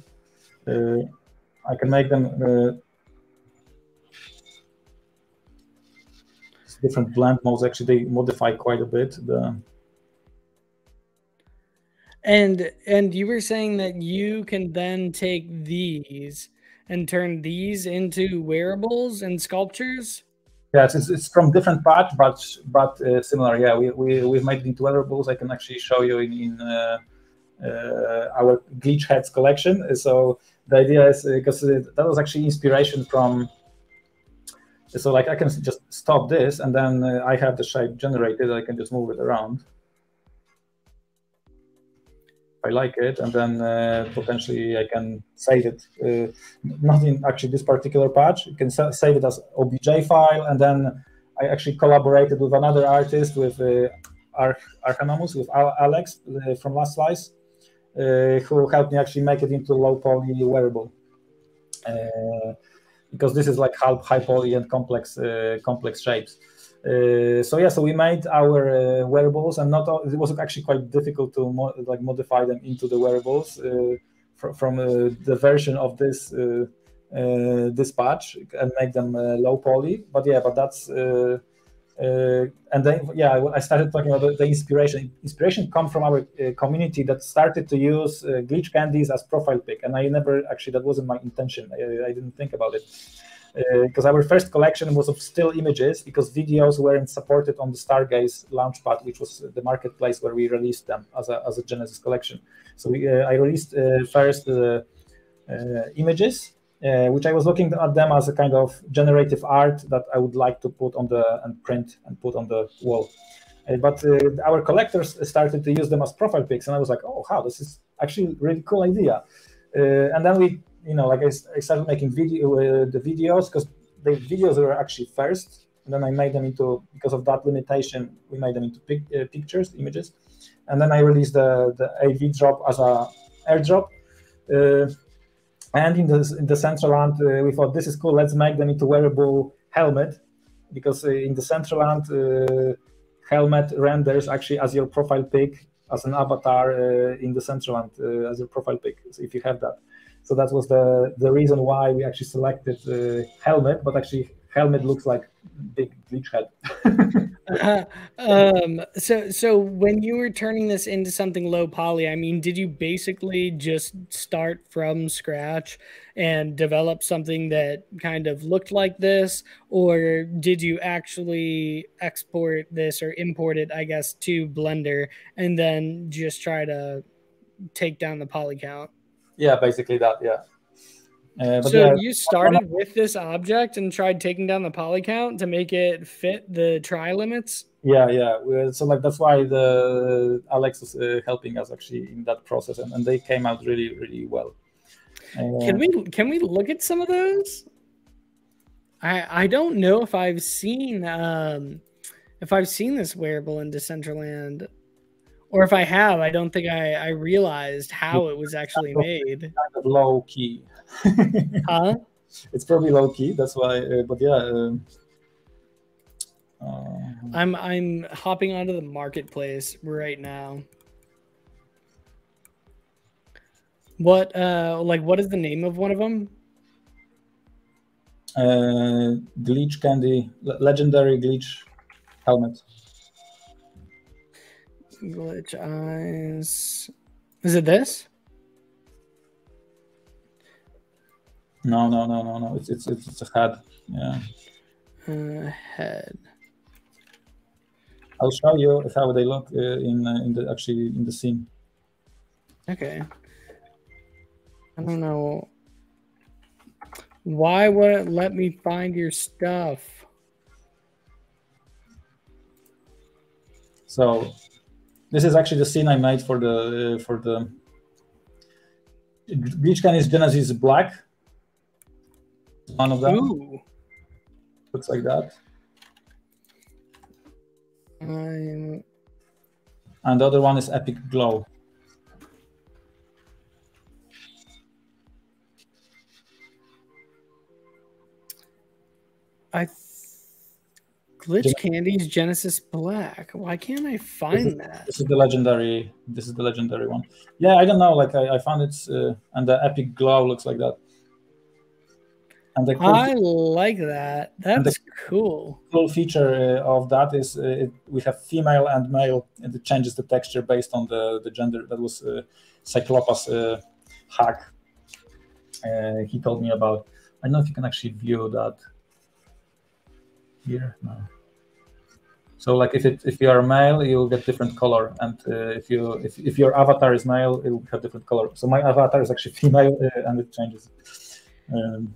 I can make them different blend modes actually they modify quite a bit the and and you were saying that you can then take these and turn these into wearables and sculptures. Yes, it's, it's from different parts, but but uh, similar. Yeah, we we we've made it into wearables. I can actually show you in in uh, uh, our glitch heads collection. So the idea is because uh, that was actually inspiration from. So like I can just stop this, and then uh, I have the shape generated. I can just move it around. I like it, and then uh, potentially I can save it. Uh, not in actually this particular patch. You can sa save it as OBJ file, and then I actually collaborated with another artist, with uh, Ar Arcanomus, with Alex uh, from Last Slice, uh, who helped me actually make it into low poly wearable. Uh, because this is like high poly and complex uh, complex shapes. Uh, so yeah, so we made our uh, wearables, and not all, it was actually quite difficult to mo like modify them into the wearables. Uh, fr- from the version of this this patch and make them low poly. But yeah, but that's uh, and then yeah i started talking about the inspiration inspiration come from our uh, community that started to use uh, glitch candies as profile pic and i never actually that wasn't my intention i, I didn't think about it because uh, our first collection was of still images because videos weren't supported on the stargaze launchpad which was the marketplace where we released them as a, as a genesis collection so we, uh, i released uh, first images uh, which I was looking at them as a kind of generative art that I would like to put on the and print and put on the wall. Uh, but uh, our collectors started to use them as profile pics, and I was like, oh, wow, this is actually a really cool idea. And then we, you know, like I, I started making video uh, the videos because the videos were actually first, and then I made them into because of that limitation, we made them into pic, uh, pictures, images, and then I released the the AV drop as a airdrop and in the in Decentraland, uh, we thought this is cool. Let's make them into wearable helmet because uh, in Decentraland, uh, helmet renders actually as your profile pic as an avatar uh, in Decentraland uh, as your profile pic. So if you have that, so that was the the reason why we actually selected uh, helmet, but actually helmet looks like big bleach head. uh, um, so, so when you were turning this into something low poly, I mean, did you basically just start from scratch and develop something that kind of looked like this, or did you actually export this or import it, I guess, to Blender and then just try to take down the poly count? Yeah, basically that. Yeah. Uh, so yeah, you started with this object and tried taking down the poly count to make it fit the tri limits. Yeah, yeah. So like that's why the Alex is uh, helping us actually in that process, and, and they came out really, really well. Uh, can we can we look at some of those? I I don't know if I've seen um if I've seen this wearable in Decentraland or if I have, I don't think I, I realized how it was actually made. Kind of low key. huh? It's probably low key. That's why. Uh, but yeah. Um, uh, I'm I'm hopping onto the marketplace right now. What uh like what is the name of one of them? Uh, glitch candy, legendary glitch helmet glitch eyes. Is it this? No, no, no, no, no. It's it's it's, it's a head. Yeah. Uh, head. I'll show you how they look uh, in uh, in the actually in the scene. Okay. I don't know. Why would it let me find your stuff? So this is actually the scene I made for the uh, for the Glitch Can Genesis Black. One of them Ooh. looks like that. I'm... And the other one is Epic Glow. I Glitch Candies Genesis Black. Why can't I find this is, that? This is the legendary. This is the legendary one. Yeah, I don't know. Like I, I found it, uh, and the epic glow looks like that. And the cool I like that. That's cool. Cool feature uh, of that is uh, it, we have female and male, and it changes the texture based on the the gender. That was uh, Cyclopas uh, hack. Uh, he told me about. I don't know if you can actually view that here? No. So like if it if you are male, you'll get different color, and uh, if you if, if your avatar is male, it will have different color. So my avatar is actually female, uh, and it changes. Um,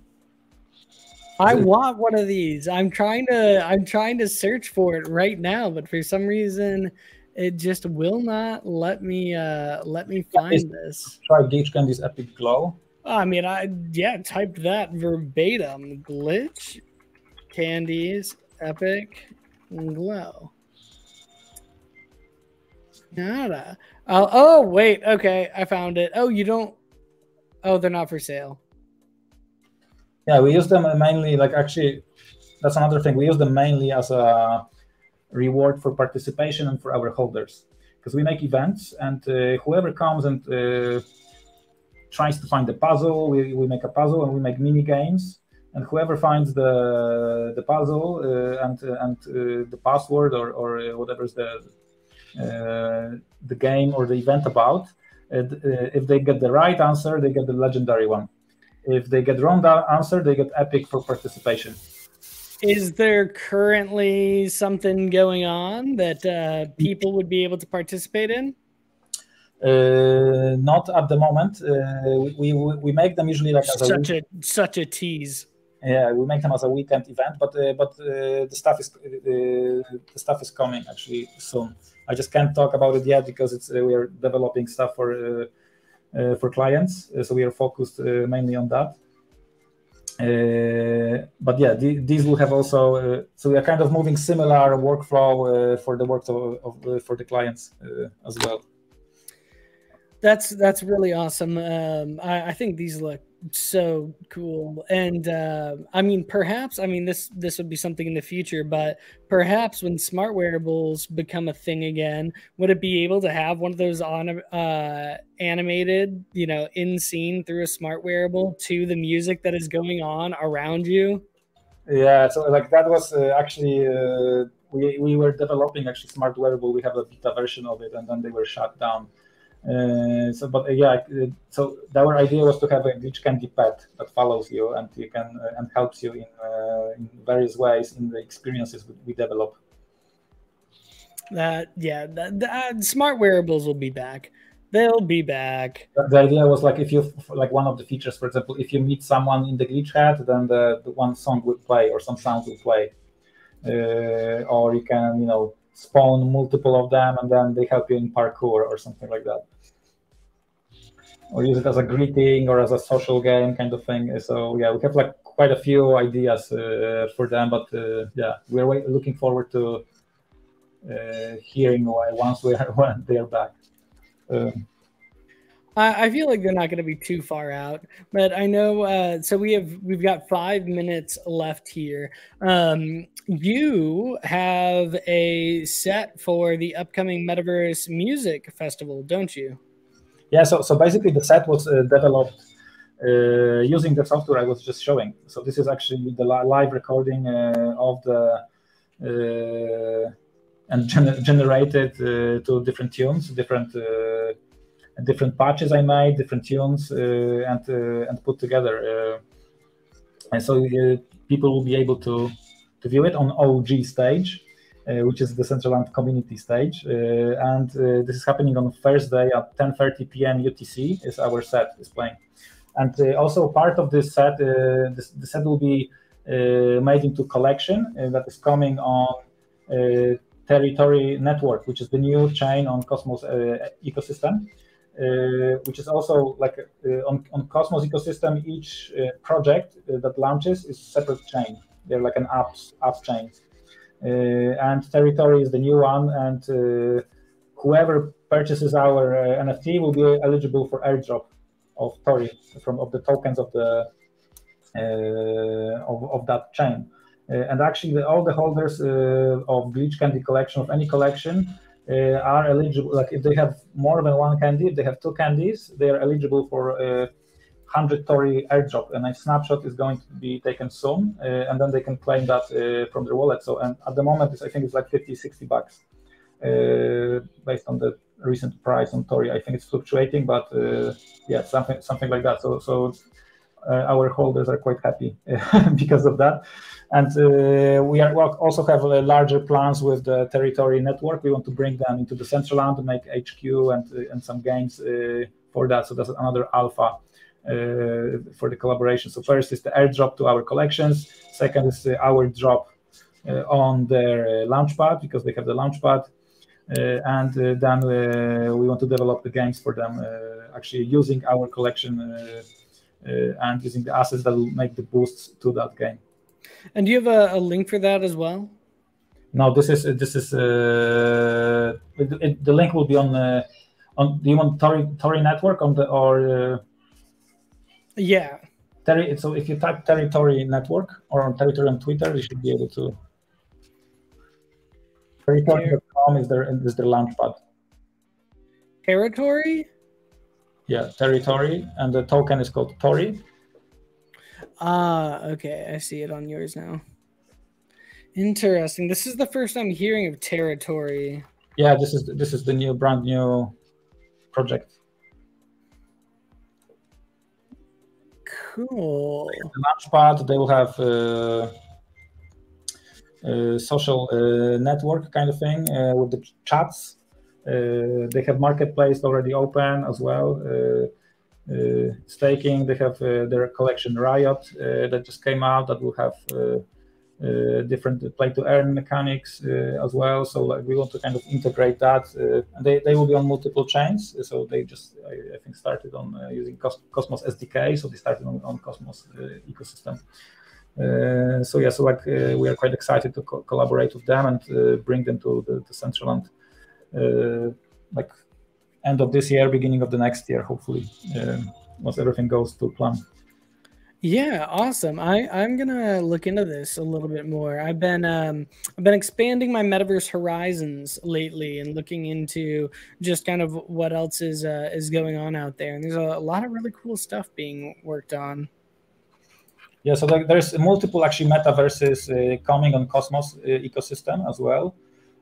I want one of these. I'm trying to I'm trying to search for it right now, but for some reason it just will not let me uh let me find this. Try Glitch Candy's Epic Glow. I mean, I yeah, typed that verbatim. Glitch candies, epic, glow. Nada. Oh, oh, wait. Okay, I found it. Oh, you don't. Oh, they're not for sale. Yeah, we use them mainly. Like, actually, that's another thing. We use them mainly as a reward for participation and for our holders, because we make events, and uh, whoever comes and uh, tries to find the puzzle. We, we make a puzzle and we make mini games. And whoever finds the the puzzle uh, and and uh, the password or or whatever is the uh, the game or the event about, uh, if they get the right answer, they get the legendary one. If they get wrong answer, they get epic for participation. Is there currently something going on that uh, people would be able to participate in? Uh, not at the moment. Uh, we, we, we make them usually like such a, a, such a tease. Yeah, we make them as a weekend event, but uh, but uh, the stuff is uh, the stuff is coming actually soon. I just can't talk about it yet because it's we are developing stuff for for clients, so we are focused mainly on that. Uh, but yeah, the, these will have also. Uh, so we are kind of moving similar workflow uh, for the work of, of for the clients as well. That's that's really awesome. Um, I, I, think these look so cool, and uh, I mean, perhaps I mean this this would be something in the future, but perhaps when smart wearables become a thing again, would it be able to have one of those on uh, animated, you know, in scene through a smart wearable to the music that is going on around you? Yeah, so like that was uh, actually uh, we we were developing actually smart wearable. We have a beta version of it, and then they were shut down uh, so, but uh, yeah, uh, so our idea was to have a glitch candy pet that follows you and you can uh, and helps you in, uh, in various ways in the experiences we, we develop. That yeah, that, smart wearables will be back. They'll be back. The idea was like if you like one of the features, for example, if you meet someone in the glitch hat, then the, the one song will play or some sound will play, or you can you know spawn multiple of them and then they help you in parkour or something like that or use it as a greeting or as a social game kind of thing. So yeah, we have like quite a few ideas uh, for them, but uh, yeah, we're looking forward to uh, hearing why once we are when they're back. Um, I feel like they're not going to be too far out, but I know. Uh, so we have we've got five minutes left here. Um, you have a set for the upcoming Metaverse Music Festival, don't you? Yeah, so, so basically the set was uh, developed uh, using the software I was just showing. So this is actually the li live recording uh, of the uh, and gener generated uh, to different tunes, different uh, different patches I made, different tunes, and and put together. and so people will be able to to view it on OG stage uh, which is the Decentraland community stage. Uh, and uh, this is happening on Thursday at 10.30 p.m. UTC is our set is playing. And also part of this set, this, the set will be made into collection that is coming on Teritori Network, which is the new chain on Cosmos ecosystem. Uh, which is also like uh, on, on Cosmos ecosystem, each uh, project that launches is separate chain. They're like an apps app chain. Uh, and Teritori is the new one and uh, whoever purchases our uh, nft will be eligible for airdrop of tori from of the tokens of the of, of that chain. And actually the, all the holders of glitch candy collection of any collection uh, are eligible like if they have more than one candy if they have two candies they are eligible for uh, 100 Tori airdrop, and a snapshot is going to be taken soon, uh, and then they can claim that uh, from their wallet. So, and at the moment, I think it's like 50, 60 bucks uh, based on the recent price on Tori. I think it's fluctuating, but yeah, something something like that. So, so our holders are quite happy because of that. And uh, we are also have uh, larger plans with the Teritori network. We want to bring them into the Decentraland to make HQ and uh, and some games for that. So that's another alpha uh, for the collaboration. So first is the airdrop to our collections. Second is our drop uh, on their launchpad because they have the launchpad. Uh, and then we want to develop the games for them, actually using our collection and using the assets that will make the boosts to that game. And do you have a, a link for that as well? No, this is this is uh, it, it, the link will be on uh, on. Do you want Tori Tori network on the or? Uh, yeah. Terry, so if you type Teritori network or on Teritori on Twitter, you should be able to. Teritori.com is their is their launchpad. Teritori. Yeah, Teritori, and the token is called Tori. Ah, okay, I see it on yours now. Interesting. This is the first I'm hearing of Teritori. Yeah, this is this is the new brand new project. Cool. The Launchpad, they will have uh, a social uh, network kind of thing uh, with the chats. Uh, they have marketplace already open as well. Uh, uh, staking, they have their collection Riot that just came out that will have uh, different play to earn mechanics uh, as well. So like we want to kind of integrate that. Uh, and they, they will be on multiple chains. So they just I, I think started on using Cosmos SDK. So they started on, on Cosmos ecosystem. Uh, so yeah, so like uh, we are quite excited to co collaborate with them and uh, bring them to the, the Central like end of this year, beginning of the next year, hopefully, once everything goes to plan. Yeah, awesome. I I'm gonna look into this a little bit more. I've been um I've been expanding my metaverse horizons lately and looking into just kind of what else is uh, is going on out there. And there's a, a lot of really cool stuff being worked on. Yeah, so like there's multiple actually metaverses uh, coming on Cosmos uh, ecosystem as well.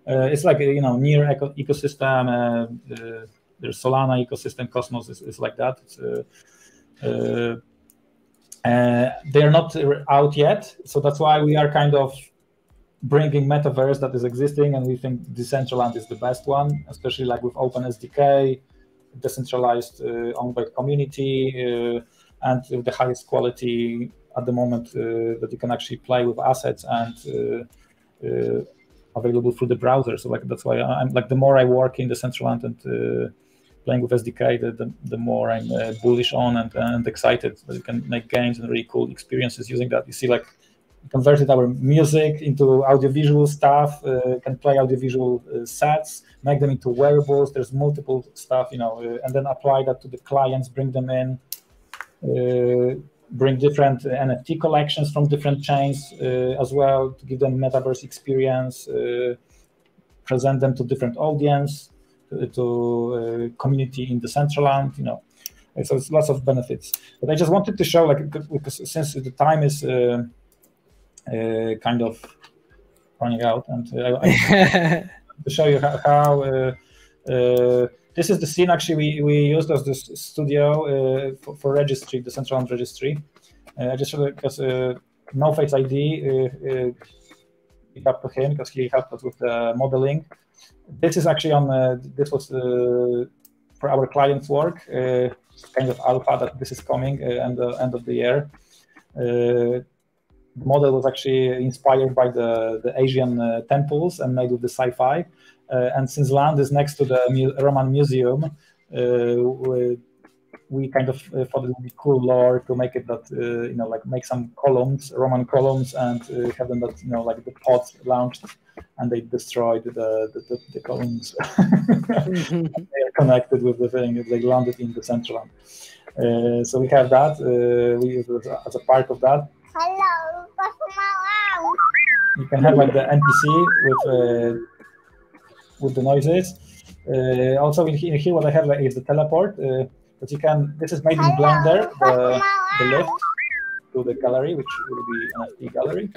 Uh, it's like you know near eco- ecosystem. Uh, there's Solana ecosystem. Cosmos is, is like that. It's, uh, they are not out yet, so that's why we are kind of bringing metaverse that is existing, and we think Decentraland is the best one, especially like with Open SDK, decentralized uh, owned by community, uh, and the highest quality at the moment uh, that you can actually play with assets and uh, uh, available through the browser. So like that's why I'm like the more I work in the Decentraland and playing with SDK, the, the, the more I'm uh, bullish on and, and excited that you can make games and really cool experiences using that. You see, like, converted our music into audiovisual stuff, uh, can play audiovisual uh, sets, make them into wearables. There's multiple stuff, you know, uh, and then apply that to the clients, bring them in, uh, bring different NFT collections from different chains uh, as well to give them metaverse experience, present them to different audience to uh, community in Decentraland, you know. So it's lots of benefits. But I just wanted to show, like, because since the time is uh, uh, kind of running out, and I, I to show you how, how this is the scene actually we, we used as this studio uh, for, for, registry, Decentraland registry. Uh, I just because uh, No Face ID, uh, uh, up to him because he helped us with the modeling this is actually on uh, this was uh, for our clients work uh, kind of alpha that this is coming and the end of the year the model was actually inspired by the, the Asian uh, temples and made with the sci-fi. Uh, and since land is next to the Mu Roman Museum, uh, we, we, kind of thought it would be cool lore to make it that you know like make some columns, Roman columns, and have them that you know like the pods launched and they destroyed the the, the, the columns. mm-hmm. They are connected with the thing. They landed in the central Uh, so we have that. Uh, we as a part of that. Hello, you can have like the NPC with uh, with the noises. Uh, also, in here, here, what I have like, is the teleport. Uh, that you can. This is made in Blender. The, the lift to the gallery, which will be an NFT gallery.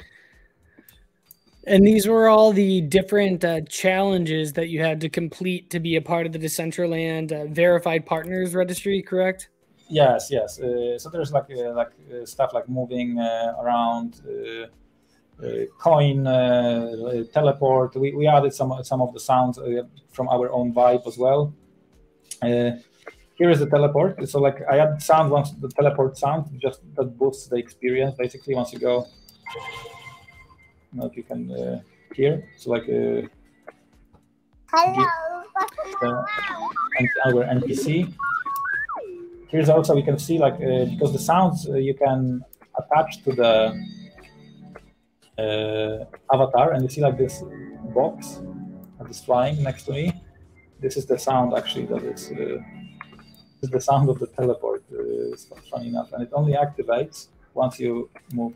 And these were all the different uh, challenges that you had to complete to be a part of the Decentraland uh, Verified Partners Registry, correct? Yes, yes. Uh, so there's like uh, like uh, stuff like moving uh, around, coin, teleport. We, we added some some of the sounds from our own vibe as well. here is the teleport. So like I add sound once the teleport sound just that boosts the experience. Basically, once you go know if you can uh, hear. So like uh, Hello. Uh, our NPC. Here's also we can see like uh, because the sounds uh, you can attach to the uh, avatar, and you see like this box that is flying next to me. This is the sound actually that is. Uh, is the sound of the teleport. Uh, funny enough, and it only activates once you move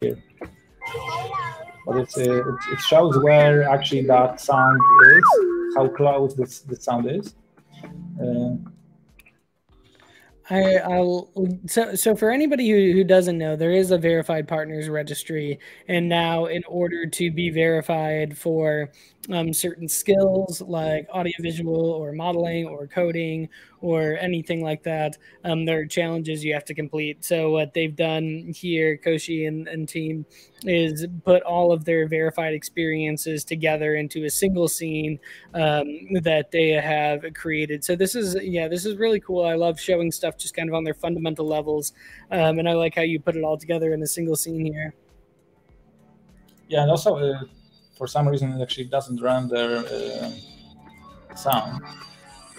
here but it's, uh, it, it shows where actually that sound is, how close this sound is. Uh, I, I'll so so for anybody who, who doesn't know, there is a verified partners registry, and now in order to be verified for um, certain skills like audiovisual or modeling or coding or anything like that. Um, there are challenges you have to complete. So what they've done here, Koshi and, and team, is put all of their verified experiences together into a single scene um, that they have created. So this is yeah, this is really cool. I love showing stuff just kind of on their fundamental levels, um, and I like how you put it all together in a single scene here. Yeah, and also. Uh for some reason it actually doesn't render uh, sound.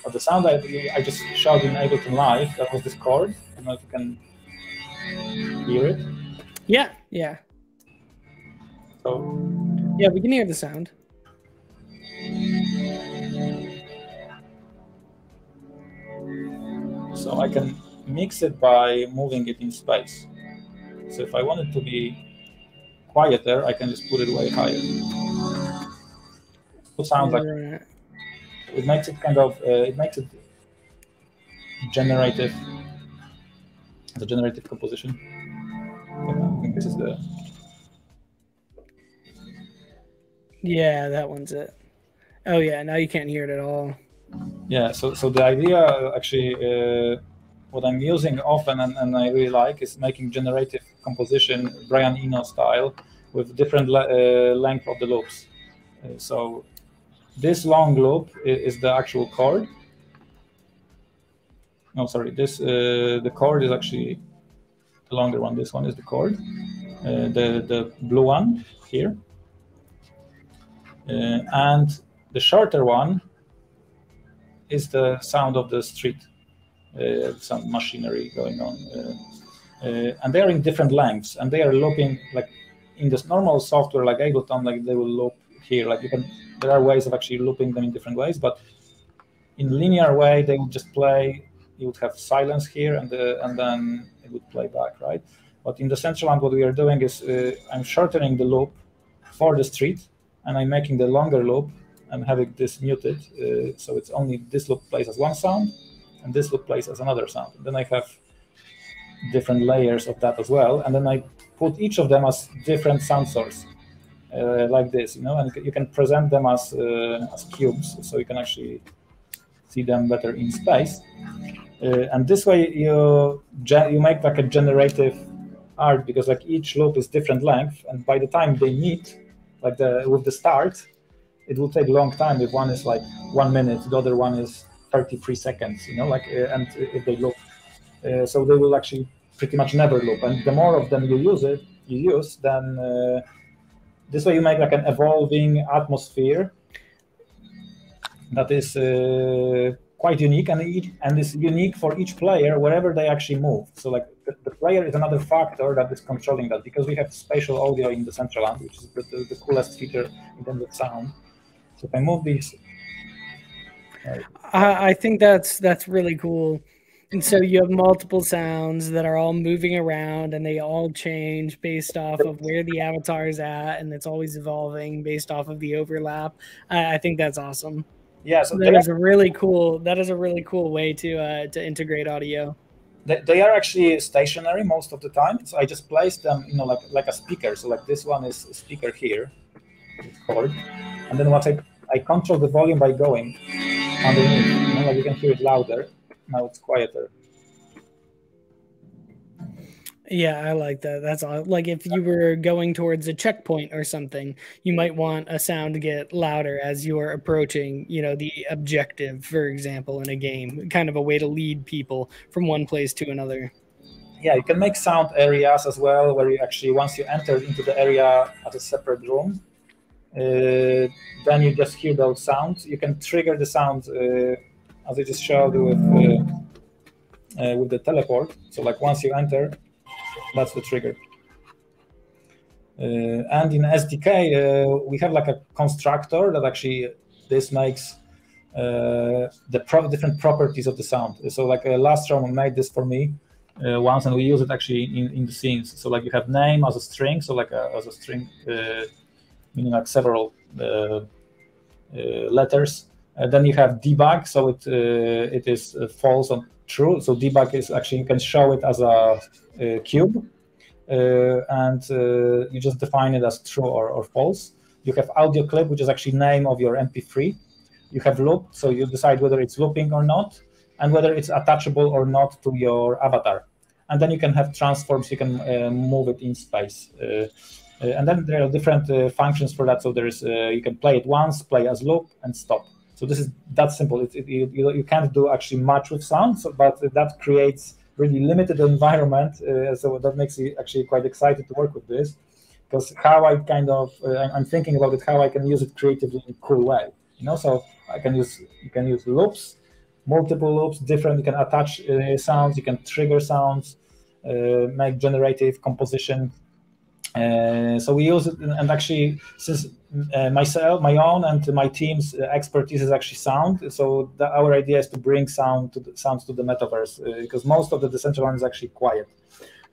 But the sound I, I just showed in Ableton Live, that was this chord. I don't know if you can hear it. Yeah, yeah. So yeah, we can hear the sound. So I can mix it by moving it in space. So if I want it to be quieter, I can just put it way higher. It sounds like it makes it kind of uh, it makes it generative. The generative composition. I think this is the. Yeah, that one's it. Oh yeah, now you can't hear it at all. Yeah, so so the idea actually. Uh, what I'm using often and, and I really like is making generative composition Brian Eno style with different le uh, length of the loops. Uh, so this long loop is the actual chord. No, sorry, this uh, the chord is actually the longer one. This one is the chord. the the blue one here, and the shorter one is the sound of the street uh, some machinery going on. Uh, uh, and they are in different lengths, and they are looping like in this normal software like Ableton, like they will loop here. Like you can, there are ways of actually looping them in different ways, but in linear way they would just play. You would have silence here, and the, and then it would play back, right? But in the central Decentraland, what we are doing is uh, I'm shortening the loop for the street, and I'm making the longer loop and having this muted, uh, so it's only this loop plays as one sound, and this loop plays as another sound. And then I have different layers of that as well, and then I put each of them as different sound source, uh, like this, you know, and you can present them as uh, as cubes, so you can actually see them better in space. Uh, and this way, you you make like a generative art because like each loop is different length, and by the time they meet, like the with the start, it will take a long time. If one is like one minute, the other one is 33 seconds, you know, like, uh, and if they loop. Uh, so they will actually pretty much never loop. And the more of them you use it, you use, then uh, this way you make like an evolving atmosphere that is uh, quite unique and each, and is unique for each player wherever they actually move. So like the, the, player is another factor that is controlling that because we have spatial audio in Decentraland, which is the, the, the coolest feature in terms of sound. So if I move these I, I think that's that's really cool. And so you have multiple sounds that are all moving around and they all change based off of where the avatar is at and it's always evolving based off of the overlap. I, I think that's awesome. Yeah, so that is a really cool that is a really cool way to uh, to integrate audio. They, they are actually stationary most of the time. So I just place them, you know, like like a speaker. So like this one is a speaker here. And then once I I control the volume by going underneath. You know, like you can hear it louder. Now it's quieter. Yeah, I like that. That's all. Like if you were going towards a checkpoint or something, you might want a sound to get louder as you're approaching, you know, the objective, for example, in a game. Kind of a way to lead people from one place to another. Yeah, you can make sound areas as well, where you actually once you enter into the area as a separate room, uh, then you just hear those sounds. You can trigger the sound uh, as I just showed with uh, with the teleport. So like once you enter, that's the trigger. and in SDK, we have like a constructor that actually this makes uh, the pro different properties of the sound. So like uh, Lastrom made this for me uh, once, and we use it actually in, in the scenes. So like you have name as a string, so like a, as a string meaning like several uh, uh, letters. Uh, then you have debug, so it it is false or true. So debug is actually you can show it as a, cube, and you just define it as true or, or false. You have audio clip, which is actually name of your MP3. You have loop, so you decide whether it's looping or not, and whether it's attachable or not to your avatar. And then you can have transforms, you can uh, move it in space. Uh, uh, and then there are different uh, functions for that. So there's uh, you can play it once, play as loop, and stop. So this is that simple. It, it, you, you can't do actually much with sound, so, but that creates really limited environment. Uh, so that makes me actually quite excited to work with this because how I kind of uh, I'm thinking about it, how I can use it creatively in a cool way. You know, so I can use you can use loops, multiple loops, different. You can attach uh, sounds, you can trigger sounds, make generative composition uh, so we use it, and actually, since uh, myself, my own, and my team's expertise is actually sound. So the, our idea is to bring sound to the, sounds to the metaverse uh, because most of the Decentraland is actually quiet.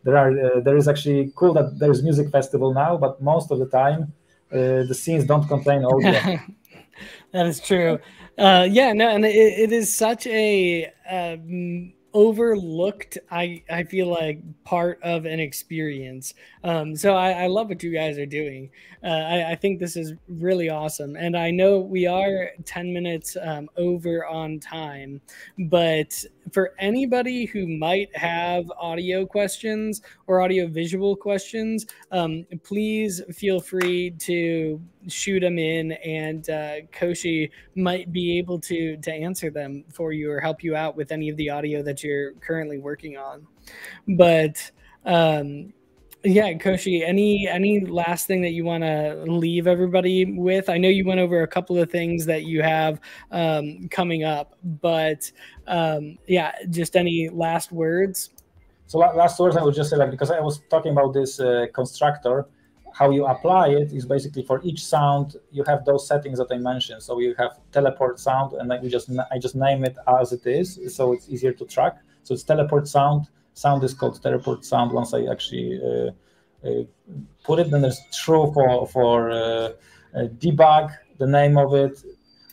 There are uh, there is actually cool that there is music festival now, but most of the time uh, the scenes don't contain audio. that is true. yeah, no, and it, it is such a um, overlooked i i feel like part of an experience. Um so i, I love what you guys are doing. Uh, I, I think this is really awesome. And i know we are 10 minutes um, over on time but for anybody who might have audio questions or audio visual questions, um, please feel free to shoot them in, and uh, Koshi might be able to to answer them for you or help you out with any of the audio that you're currently working on. But um, yeah, Koshi, any any last thing that you want to leave everybody with? I know you went over a couple of things that you have um, coming up, but um, yeah, just any last words. So last words, I would just say like because I was talking about this uh, constructor, how you apply it is basically for each sound you have those settings that I mentioned. So you have teleport sound, and then we just I just name it as it is, so it's easier to track. So it's teleport sound sound is called teleport sound once I actually uh, uh, put it. Then there's true for, for uh, debug, the name of it,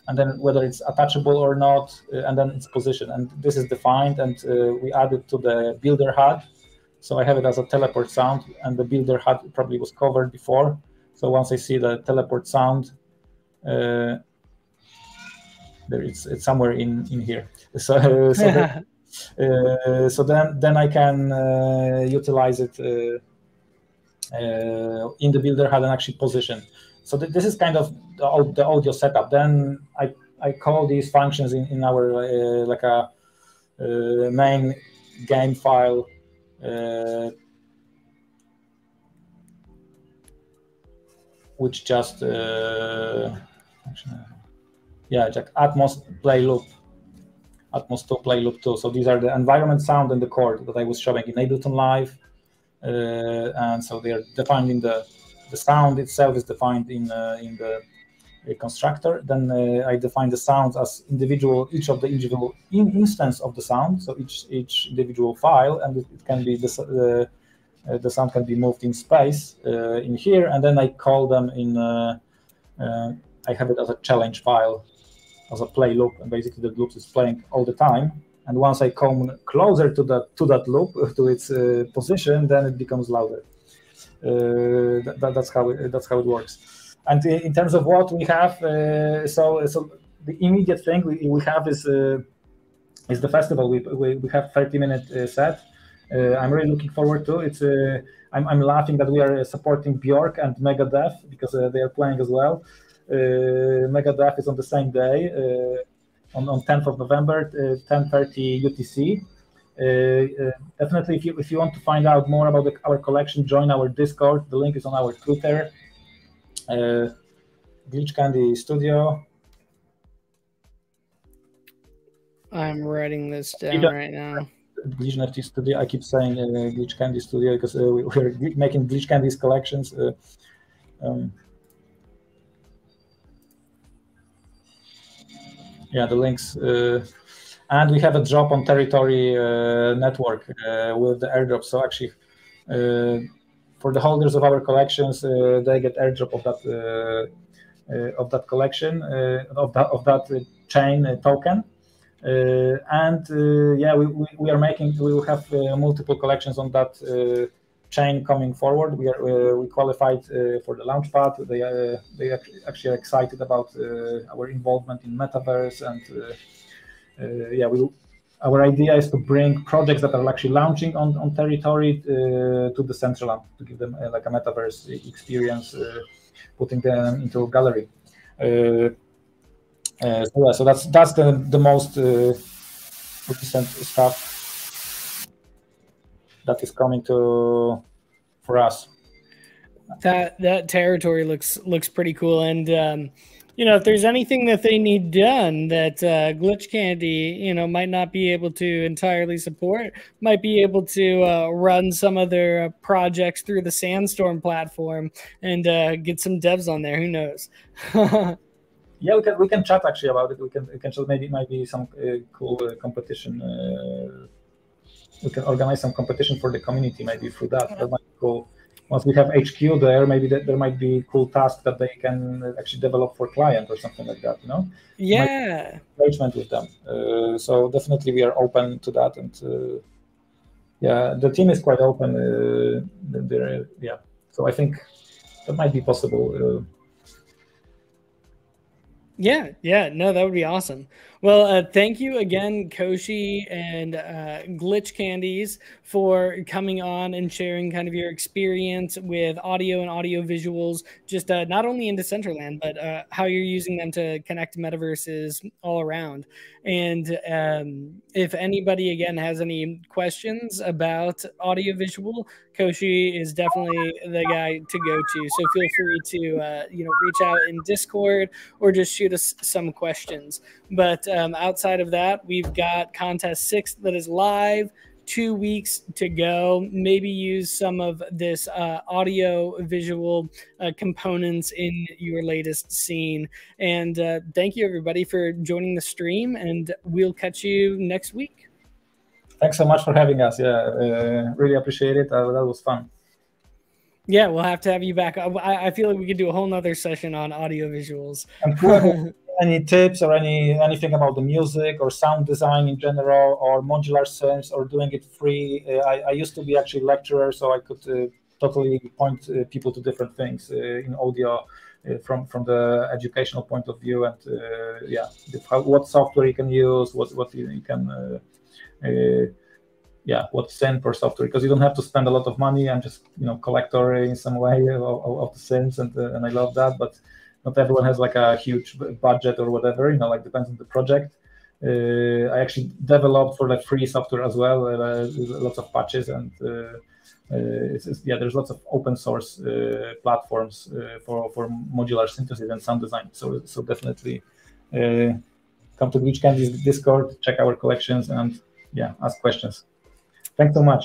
and then whether it's attachable or not, and then its position. And this is defined, and we added to the builder HUD. So I have it as a teleport sound, and the builder HUD probably was covered before. So once I see the teleport sound, uh, there it's, it's somewhere in in here. So, so uh, so then then I can uh, utilize it uh, in the builder HUD and actually position. So th this is kind of the, the, audio setup. Then I I call these functions in in our like a main game file. which just uh, yeah, like Atmos play loop Atmos 2 Play Loop 2. So these are the environment sound and the chord that I was showing in Ableton Live. Uh, and so they are defined in the, the sound itself is defined in, uh, in the constructor. Then uh, I define the sounds as individual, each of the individual in instance of the sound. So each, each individual file, and it, it can be the, uh, the sound can be moved in space uh, in here, and then I call them in. Uh, I have it as a challenge file as a play loop, and basically the loop is playing all the time. And once I come closer to that to that loop to its uh, position, then it becomes louder. Uh, that, that's how it, that's how it works. And in terms of what we have, uh, so so the immediate thing we, we have is uh, is the festival. We, we, we have 30 minute uh, set. Uh, I'm really looking forward to it. I'm, I'm laughing that we are supporting Bjork and Megadeth because they are playing as well. Uh, Megadeth is on the same day, uh, on, on 10th of November, 10:30 uh, UTC. Uh, definitely, if you if you want to find out more about the, our collection, join our Discord. The link is on our Twitter. Uh, Glitch Candy Studio. I'm writing this down right now. Glitch NFT Studio. I keep saying uh, Glitch Candy Studio because uh, we, are making Glitch Candy's collections. Um, yeah, the links. Uh, and we have a drop on Teritori uh, network uh, with the airdrop. So actually, uh, for the holders of our collections, uh, they get airdrop of that uh, of that collection of that of that chain token. and yeah, we, we, we, are making, we will have multiple collections on that chain coming forward. We are uh, we qualified uh, for the launchpad. They uh, they are actually excited about our involvement in metaverse and yeah we. Our idea is to bring projects that are actually launching on, on Teritori to Decentraland to give them like a metaverse experience, putting them into a gallery. Uh, so yeah, so that's that's the the most uh, recent stuff that is coming to for us. That that Teritori looks looks pretty cool, and um, you know if there's anything that they need done that uh, Glitch Candy you know might not be able to entirely support, might be able to uh, run some of their projects through the Sandstorm platform and uh, get some devs on there. Who knows? yeah, we can we can chat actually about it. We can we can maybe maybe some uh, cool uh, competition uh, we can organize some competition for the community maybe through that. That might be cool. Once we have HQ there, maybe that there might be cool tasks that they can actually develop for client or something like that. You know? Yeah. Engagement with them. Uh, so definitely we are open to that, and uh, yeah, the team is quite open. Uh, there, yeah. So I think that might be possible. Uh, yeah, yeah, no, that would be awesome. Well, uh, thank you again, Koshi and uh, Glitch Candies, for coming on and sharing kind of your experience with audio and audio visuals, just uh, not only in Decentraland, but uh, how you're using them to connect metaverses all around. And um, if anybody, again, has any questions about audio visual, Koshi is definitely the guy to go to. So feel free to, uh, you know, reach out in Discord or just shoot us some questions. But um, outside of that, we've got contest six that is live. Two weeks to go. Maybe use some of this uh, audio visual uh, components in your latest scene. And uh, thank you, everybody, for joining the stream. And we'll catch you next week. Thanks so much for having us. Yeah, uh, really appreciate it. Uh, that was fun. Yeah, we'll have to have you back. I, I feel like we could do a whole nother session on audio visuals. any tips or any anything about the music or sound design in general or modular synths or doing it free? Uh, I, I, used to be actually lecturer so i could uh, totally point uh, people to different things uh, in audio uh, from from the educational point of view and uh, yeah how, what software you can use what what you, you can yeah what synth or software because you don't have to spend a lot of money. I'm just you know collector in some way of, of the synths and and i love that but not everyone has like a huge budget or whatever you know like depends on the project. Uh, i actually developed for like free software as well uh, lots of patches and uh, uh, it's, it's, yeah there's lots of open source uh, platforms uh, for for modular synthesis and sound design. So so definitely come to Glitch Candy's discord check our collections and yeah ask questions. Thanks so much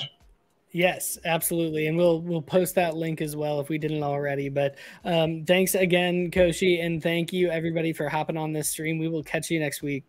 Yes, absolutely, and we'll we'll post that link as well if we didn't already. But um, thanks again, Koshi, and thank you everybody for hopping on this stream. We will catch you next week.